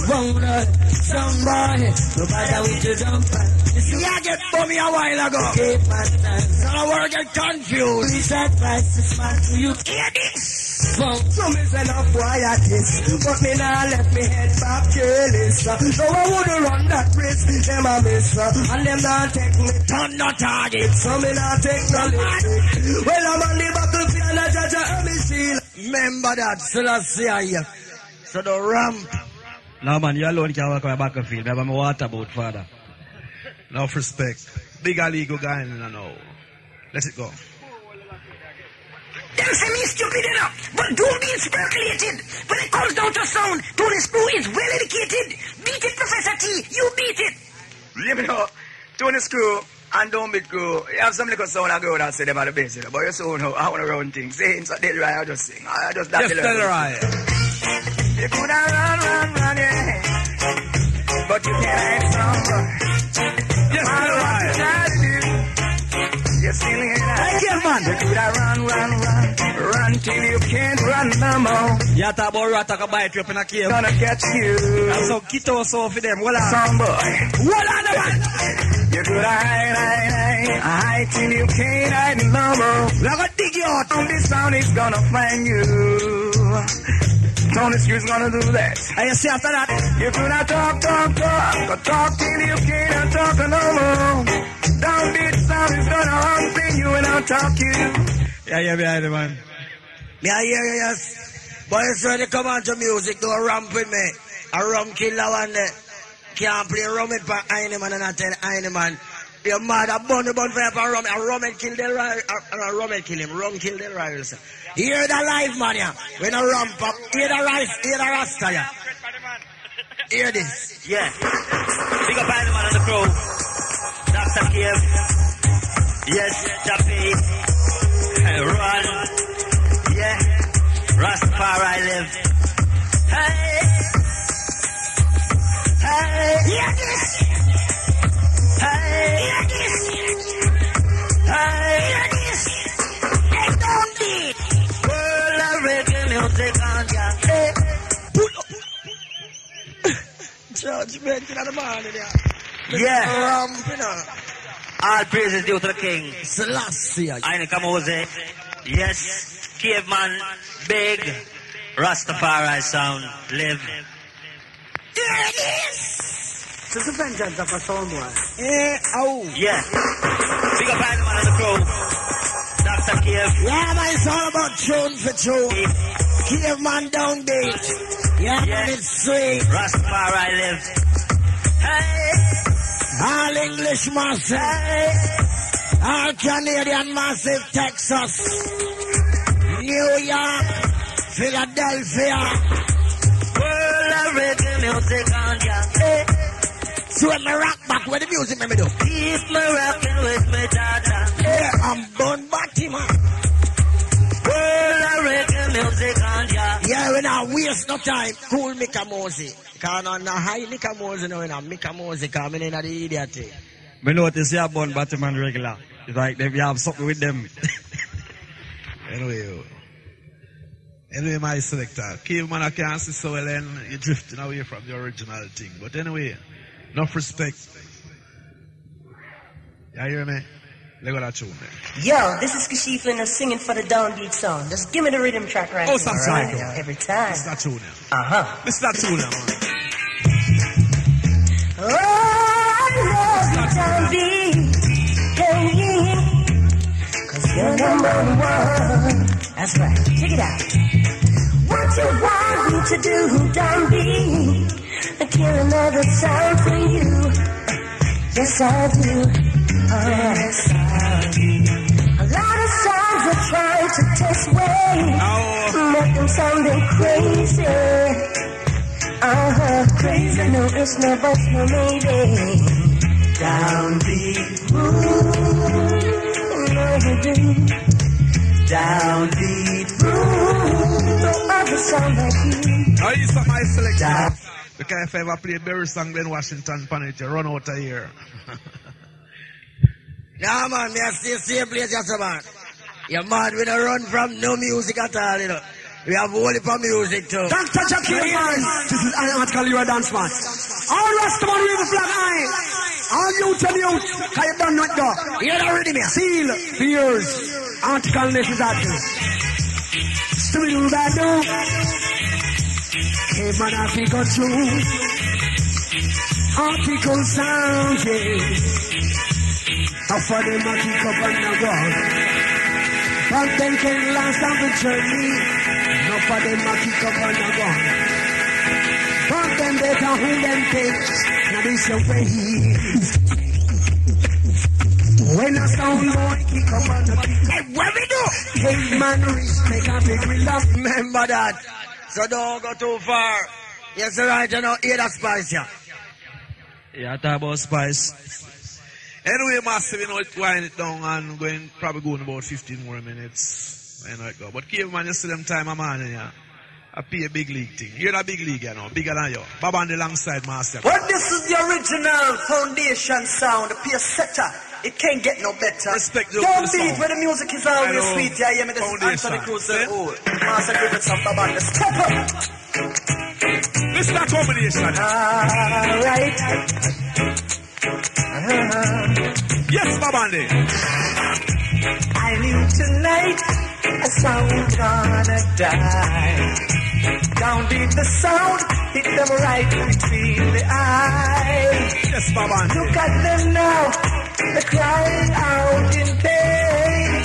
S25: Won't hurt some boy, no matter with your jump you see
S9: Yeah, get bummy a while ago.
S25: Kid man.
S9: Now I work get confused.
S25: Foolish advice, it's not to you.
S9: Hear this.
S25: Some, some is enough boy at this, but me nah let me head back careless. So I would have run that risk, them a miss, and them not take me turn no target. So me not take no lick. Well I'm on the battlefield and I judge a me seal.
S9: Remember that, Selassie. So the ramp.
S5: No, man, you alone can walk on the battlefield. Me have my water boat, father.
S15: Enough respect. Big illegal guy in the. Let it go.
S25: Them say me stupid enough, but don't be speculated. When it comes down to sound, Tony Screw is well educated. Beat it, Professor T. You beat it.
S29: Let me know. Tony Screw and Don't Beat Crew. You have some little sound I go that say them are the best, you know. But you soon know, I want to run things. Saying so Del Rye, I just sing. I just that
S15: Yes, Del Rye.
S29: You could have run, run, run, yeah. But you can't some.
S15: Yes, Del Rye.
S29: You're still here.
S5: Hey, yeah, man.
S29: You could have run, run, run. Run till you can't run no more.
S5: You talk about rat, talk about you up in a cave.
S29: Gonna catch you.
S5: That's how Kito so for them. Well, on.
S29: Some boy.
S5: Well, on the man.
S29: You
S7: could hide, hide, hide, hide till you can't hide no more. Now go dig you out. This sound is gonna find you. Tony Screw's gonna do that. And you see after that, you coulda talk, talk, talk, go talk till you can't talk no more. Downbeat sound is gonna hunt you and I'll talk you.
S5: Yeah, yeah, behind the man.
S9: Me I hear you, yes. Boys ready come on to music, do a ramp with me. A rum killer one day. Can't play rum it for any man and I tell any man. Your mother bun the bun for for rum. A rum and kill Del Riley. A rum and kill him. Rum kill Del Riley. Hear the live man, yeah. When a ramp up. Hear the rice. Hear the rasta, yeah. Hear this.
S2: Yeah. Big up the man on the crew. Dr. Cave. Yes, Chappie. Run. Yeah. Rastafari live. Hey. Hey. Hear this. Hey. This. Hey. This. Hey, don't beat. World of reggae music on ya.
S9: Judgment in the morning, yeah.
S2: Yeah.
S9: Ramp, you know.
S2: All praises due to the king.
S9: Selassie.
S2: Aine Kamose. Yes. Caveman. Big. Rastafari sound. Live.
S9: Here it is. This is the vengeance of a sound boy. Yeah, oh.
S2: Yeah. Big up all the man on the crew. Dr. Cave.
S9: Yeah, man, it's all about tune for tune. Caveman downbeat. Yeah, man, it's sweet.
S2: Rastafari live. Hey.
S9: All English massive. All Canadian massive Texas. New York. Philadelphia.
S2: World of reggae music on ya. Hey.
S9: So when me rock back, where the music make me do?
S2: Keep me rocking with me, Dada.
S9: Yeah, I'm born batty, Yeah, we not waste no time. Cool Mika Mosey. Cause on the high Mika Mosey, no, in a Mika Mosey coming in at the idiot. thing.
S5: Me notice you have born Batman regular. It's like they you have something with them.
S15: Anyway, oh. anyway, my selector, Caveman, I can't see so well, and you're drifting away from the original thing. But anyway, enough respect. You hear me? At that tune.
S25: Yo, this is Kashiflin singing for the downbeat song. Just give me the rhythm track right
S15: Oh,
S25: now,
S15: stop
S25: right now, every time.
S15: It's that tune now.
S25: Uh-huh.
S15: It's that tune now, man.
S25: Oh, I love you, downbeat. Hey, cause you're number one. That's right. Check it out. What you want me to do, downbeat? I kill another sound for you. Yes, I do. Oh, yes, I do. A lot of sounds are trying to test way. Make them sounding crazy. Uh-huh, crazy. No, it's no but no maybe. Downbeat. Ooh, no, you do. Downbeat. Ooh, no other sound like you.
S15: How you my selector? Because if I ever play Beres song, Glen Washington pan it, you run out of here.
S9: Yeah, man, me I stay same place, yes, man. You're mad, we don't run from no music at all, you know. We have heap of music too.
S20: Dr. Jackie Man, this is an article you a dance man. All Rastaman with the flag high. All youth and youth, can you done not go?
S9: Hear the rhythm here.
S20: Seal, fears, article this is article. Still bad no. Hey man, I think of true. Article sound, yeah. How I kick up on the. But then can last on the journey. Them I kick up on the. But them better hold them things. Now this your way. When a sound boy kick up on the. Hey, what we do? Hey man, respect and big we love.
S9: Remember that. So don't go too far. Yes, right, you know, hear that spice, yeah.
S5: yeah, talk about spice.
S15: Anyway, massive, you know, it wind it down and going, probably going about 15 more minutes. And I know it go. But Caveman, you see them time, I'm on, yeah. I pay a big league thing. You're a big league, you know, bigger than you. Baba on the long side, master.
S3: Well, this is the original foundation sound, the peer setter. It can't get no better.
S15: Respect the
S3: Don't
S15: the
S3: beat where the music is always sweet. Yeah, yeah, me this
S15: Foundation.
S3: Anthony Cruz said, oh, Master give it some baba. Step up.
S15: This is that combination.
S3: Alright.
S15: Yes, Babandi.
S3: I knew tonight a sound gonna die. Downbeat the sound, hit them right between the eyes.
S15: Yes, Babandi.
S3: Look at them now, they're crying out in pain.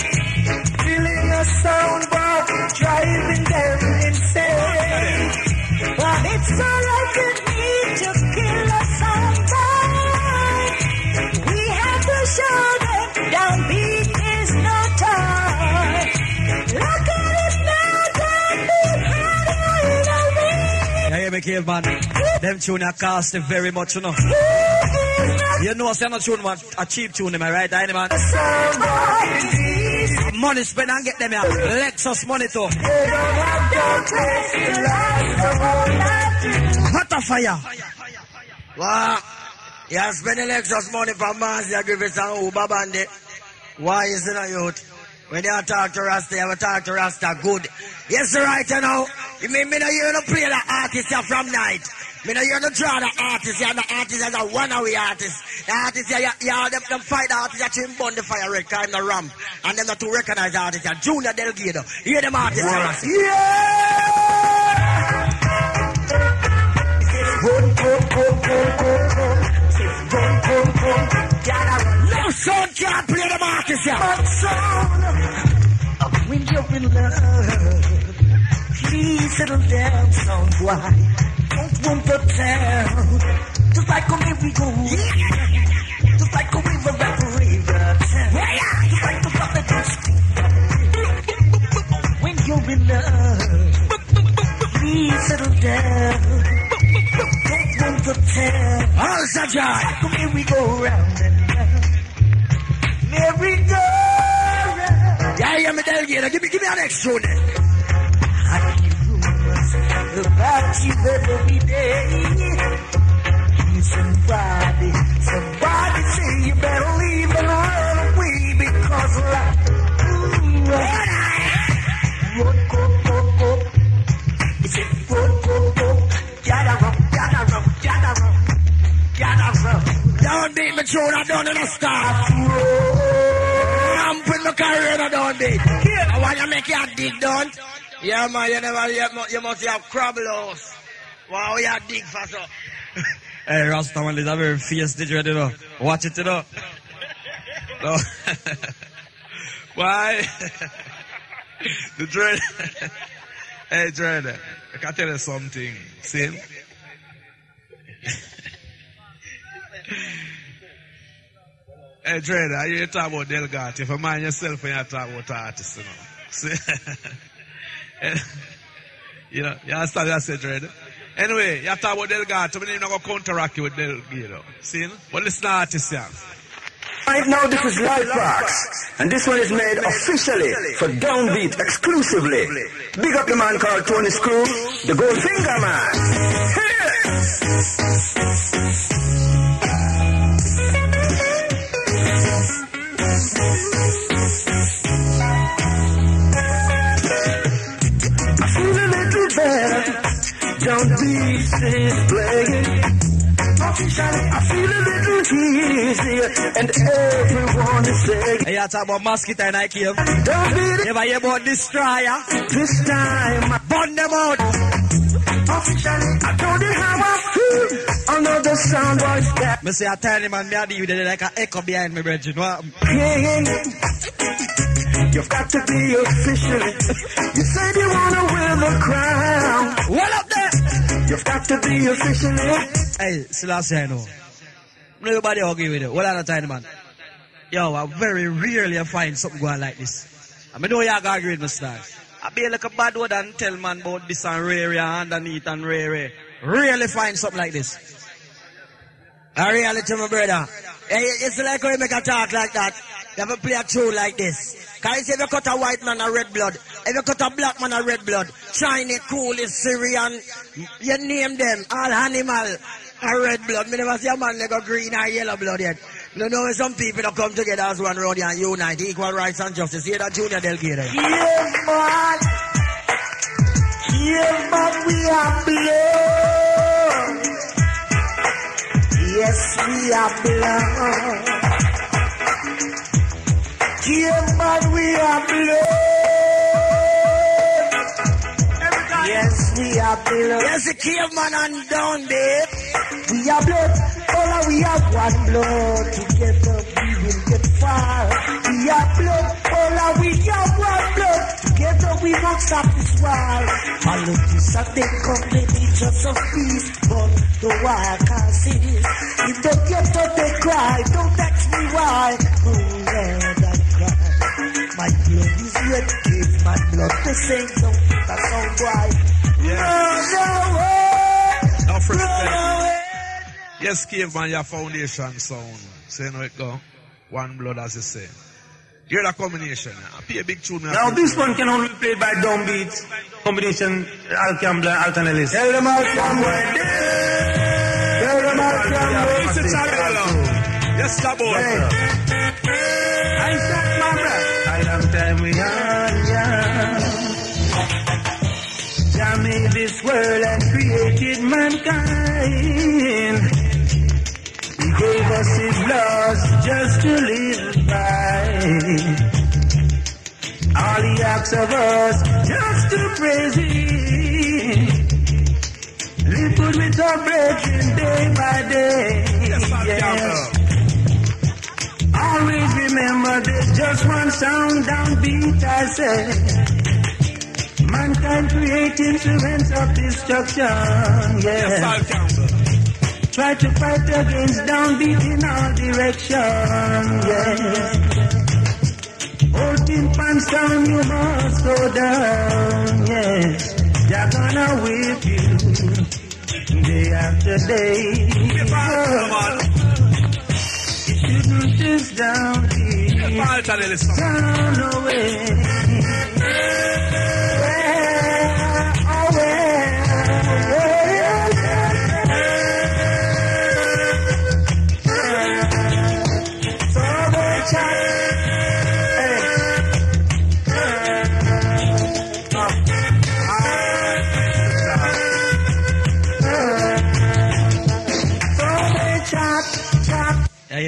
S3: Feeling a sound bar, driving them insane.
S2: Well, it's alright with me to
S5: me, caveman? Them tune are cost very much, you know. You know, I say no tune, man. A cheap tune, am I right, Tiny man? Money spend and get them here. Lexus money too. Hot a fire.
S9: Wow. You are spending Lexus money for Marcia Griffiths and Uber Bandit. Why is it not youth? When you talk to Rasta, you have talk to Rasta good. Yes, right you know. You mean me no hear no play the artist here from night. Me no hear no draw the artist here, the artist is a one-away artist. The artist here, you, you them, them fight the artist, you him burn the fire red, climb the ramp. And them not to recognize the artist here. Junior Delgado. Hear them artists here, Rasta. No son can't play the here.
S3: But son, when you're in love, please settle down, son. Why? Don't want to tell. Just like a merry-go-round. Just like a river the river. Just like the blood that When you're in love, please settle down. Don't want to tell.
S9: Oh, such a
S3: Like a merry-go-round and round. Merry-go-round.
S9: Yeah, hear me, Delgado. Give me, give me an tune.
S3: I hear rumors about you every day. Somebody, somebody say you better leave and run away because life. Ooh, run, go, go, go. It's a run, go, go. Gotta run, gotta run, gotta run, gotta run.
S9: Don't beat me I don't know stop. I'm putting my career I want you make your dig done. Yeah, man, you never, you, you must have crabble house. Wow, you dig for so.
S5: Hey, Rastaman is a very fierce DJ, you know. Watch it, you know. No.
S15: Why? the dread. hey, dread. I can tell you something. See? Hey, dread, you talk about Delgado. If you mind yourself when you talk about artists, you know. See? You know, you understand what I said, dread? Anyway, you talk about Delgado. We need to counteract you with Delgado. See? But listen to artists, yeah.
S3: Right now, this is Live Box, and this one is made officially for Downbeat exclusively. Big up the man called Tony Screw, the Goldfinger Man. I Downbeat is playing. I feel a little easier, and everyone is saying,
S5: Hey, you talk about mosquito and I cave.
S3: Don't beat it
S5: You ever hear about destroyer?
S3: this time.
S5: I Burn them out.
S3: Officially, I told you how I feel. Another sound voice that
S5: Me say a him man, me with it like an echo behind me, brethren. What?
S3: You've got to be official. You said you wanna wear the crown.
S5: Well up there.
S3: You've got to be official.
S5: Hey, Selassie, I know. Nobody argue with it. What other time, man? Yo, I very rarely find something going like this. I mean, you can argue with me, stars. I be like a bad word and tell man about this and rare and underneath and rare, rare. Rarely find something like this.
S9: A reality, my brother. Hey, it's like when you make a talk like that. You have to play a tune like this. Cause if you cut a white man a red blood, if you cut a black man a red blood, Chinese, cool, is Syrian, you name them, all animal, a red blood. Me never see a man like a green or yellow blood yet. You know, some people that come together as one road and unite, equal rights and justice. Hear that Junior Delgado?
S3: Yeah, man. Yeah, man, we are blood.
S2: Yes, we are blood. Caveman, we are blood. Yes, we are blood.
S9: Yes, the caveman and down there.
S2: We are blood. All of we have one blood. Together we will get far. We are blood. All of we have one blood. Together we won't stop this war. Politics and they come they teach us of peace. But the war can't see this. In the ghetto they cry. Don't ask me why. Oh Lord, I cry. My blood is red. Give my blood the same. Don't put a sound boy. Run away.
S15: Enough.
S2: Run away.
S15: Yes, caveman, your foundation sound. Say no it go. One blood as you say. Hear that combination. I pay a big tune.
S3: Now this one can only be played by downbeat combination Al Campbell and Alton Ellis.
S2: Tell them Al Campbell. Tell them Al Campbell.
S15: Mr. Charlie Along. Yes, that boy.
S3: I world and created mankind. He gave us his laws just to live by. All he asks of us just to praise him. Live good with our brethren day by day. Yes, Always remember there's just one sound downbeat, I say. Mankind create instruments of destruction, yes. Try to fight against downbeat in all direction, yes. Holding pants down, you must go down, yes. They're gonna whip you day after day. It shouldn't just down here. Down away.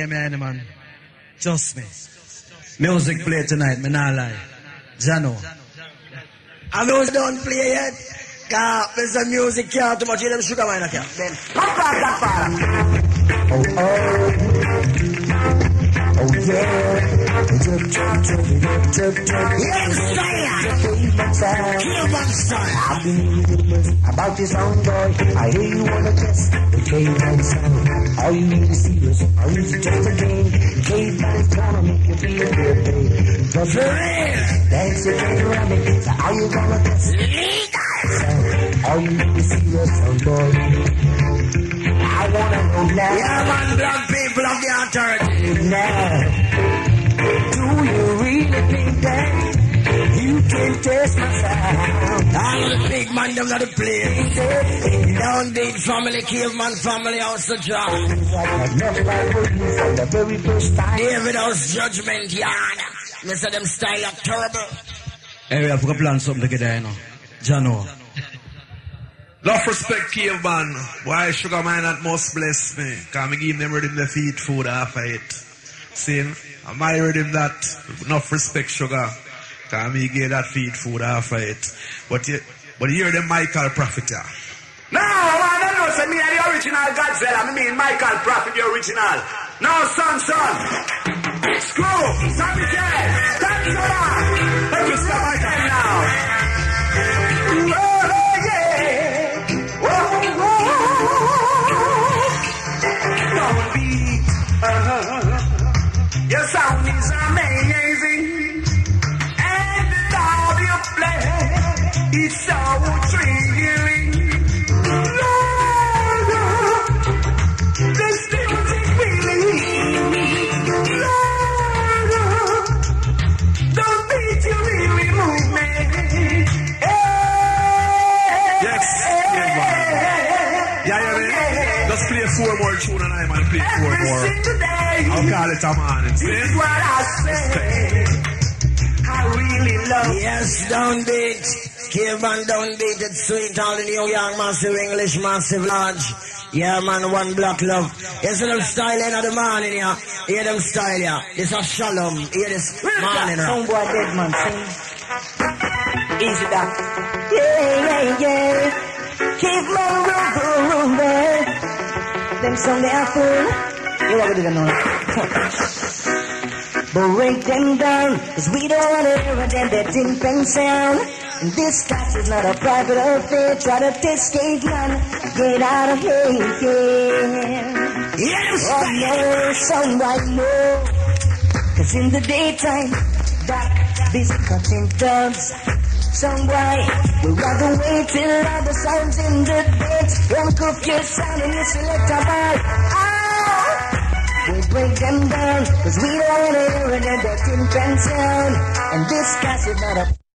S5: Yeah, yeah, me, any man. Trust me. Music play tonight, me not lie. Jano.
S9: And those don't play yet. Cause there's some music here too much of them sugar mine here. Then come back that far.
S2: Oh, yeah. Jump, jump, Caveman.
S9: Caveman.
S2: I've been reading about this sound boy. I hear you wanna test the caveman sound. All you need is serious. All you need is just a game. Caveman's gonna make you feel good, baby. Cause you're Dance the panoramic. So how you gonna test sound? All you need is serious sound boy. I wanna know now.
S9: Yeah, man, black people of the authority.
S2: Now. Can test my sound?
S9: All of the big man them not the place. Down the family, caveman family, also job.
S2: From the very first time.
S9: David House Judgment Yard. Me say them style are terrible.
S5: Hey, we have to plan something together, you know. Jano.
S15: Love respect caveman. Why sugar man that must bless me. Can me give them rhythm the feed food after it. See, I might rhythm that enough respect sugar. Can me give that feed food after it. But you, but you hear them Michael Prophet yeah.
S12: No, I know, say me the original Godzilla. I mean Michael Prophet, the original. No, son, son. Screw, Sammy J, Godzilla. Let me stop
S15: four more tune and I man play four more. I'll call it a man.
S9: This is what I say. I really love
S2: Yes, downbeat.
S9: Caveman downbeat it sweet all in New York, massive English, massive large. Yeah, man, one black love. Here's them style in the morning, yeah. Hear them style, yeah. This a shalom. Hear this morning, yeah.
S2: Some boy dead man sing. Easy that. Yeah, yeah, yeah. Keep my room, room, room there. Them they are full. You do now? Break them down, cause we don't want to hear them that tin pen sound. And this class is not a private affair. Try to cave man, get out of here, yeah.
S9: Yes,
S2: oh no, son, right no. Cause in the daytime, that busy cutting tubs. Some white, we rather wait till all the sounds in the beds. Rank up your sound and you select a bar. Ah! We break them down, cause we don't wanna hear another tin can sound. And this is not a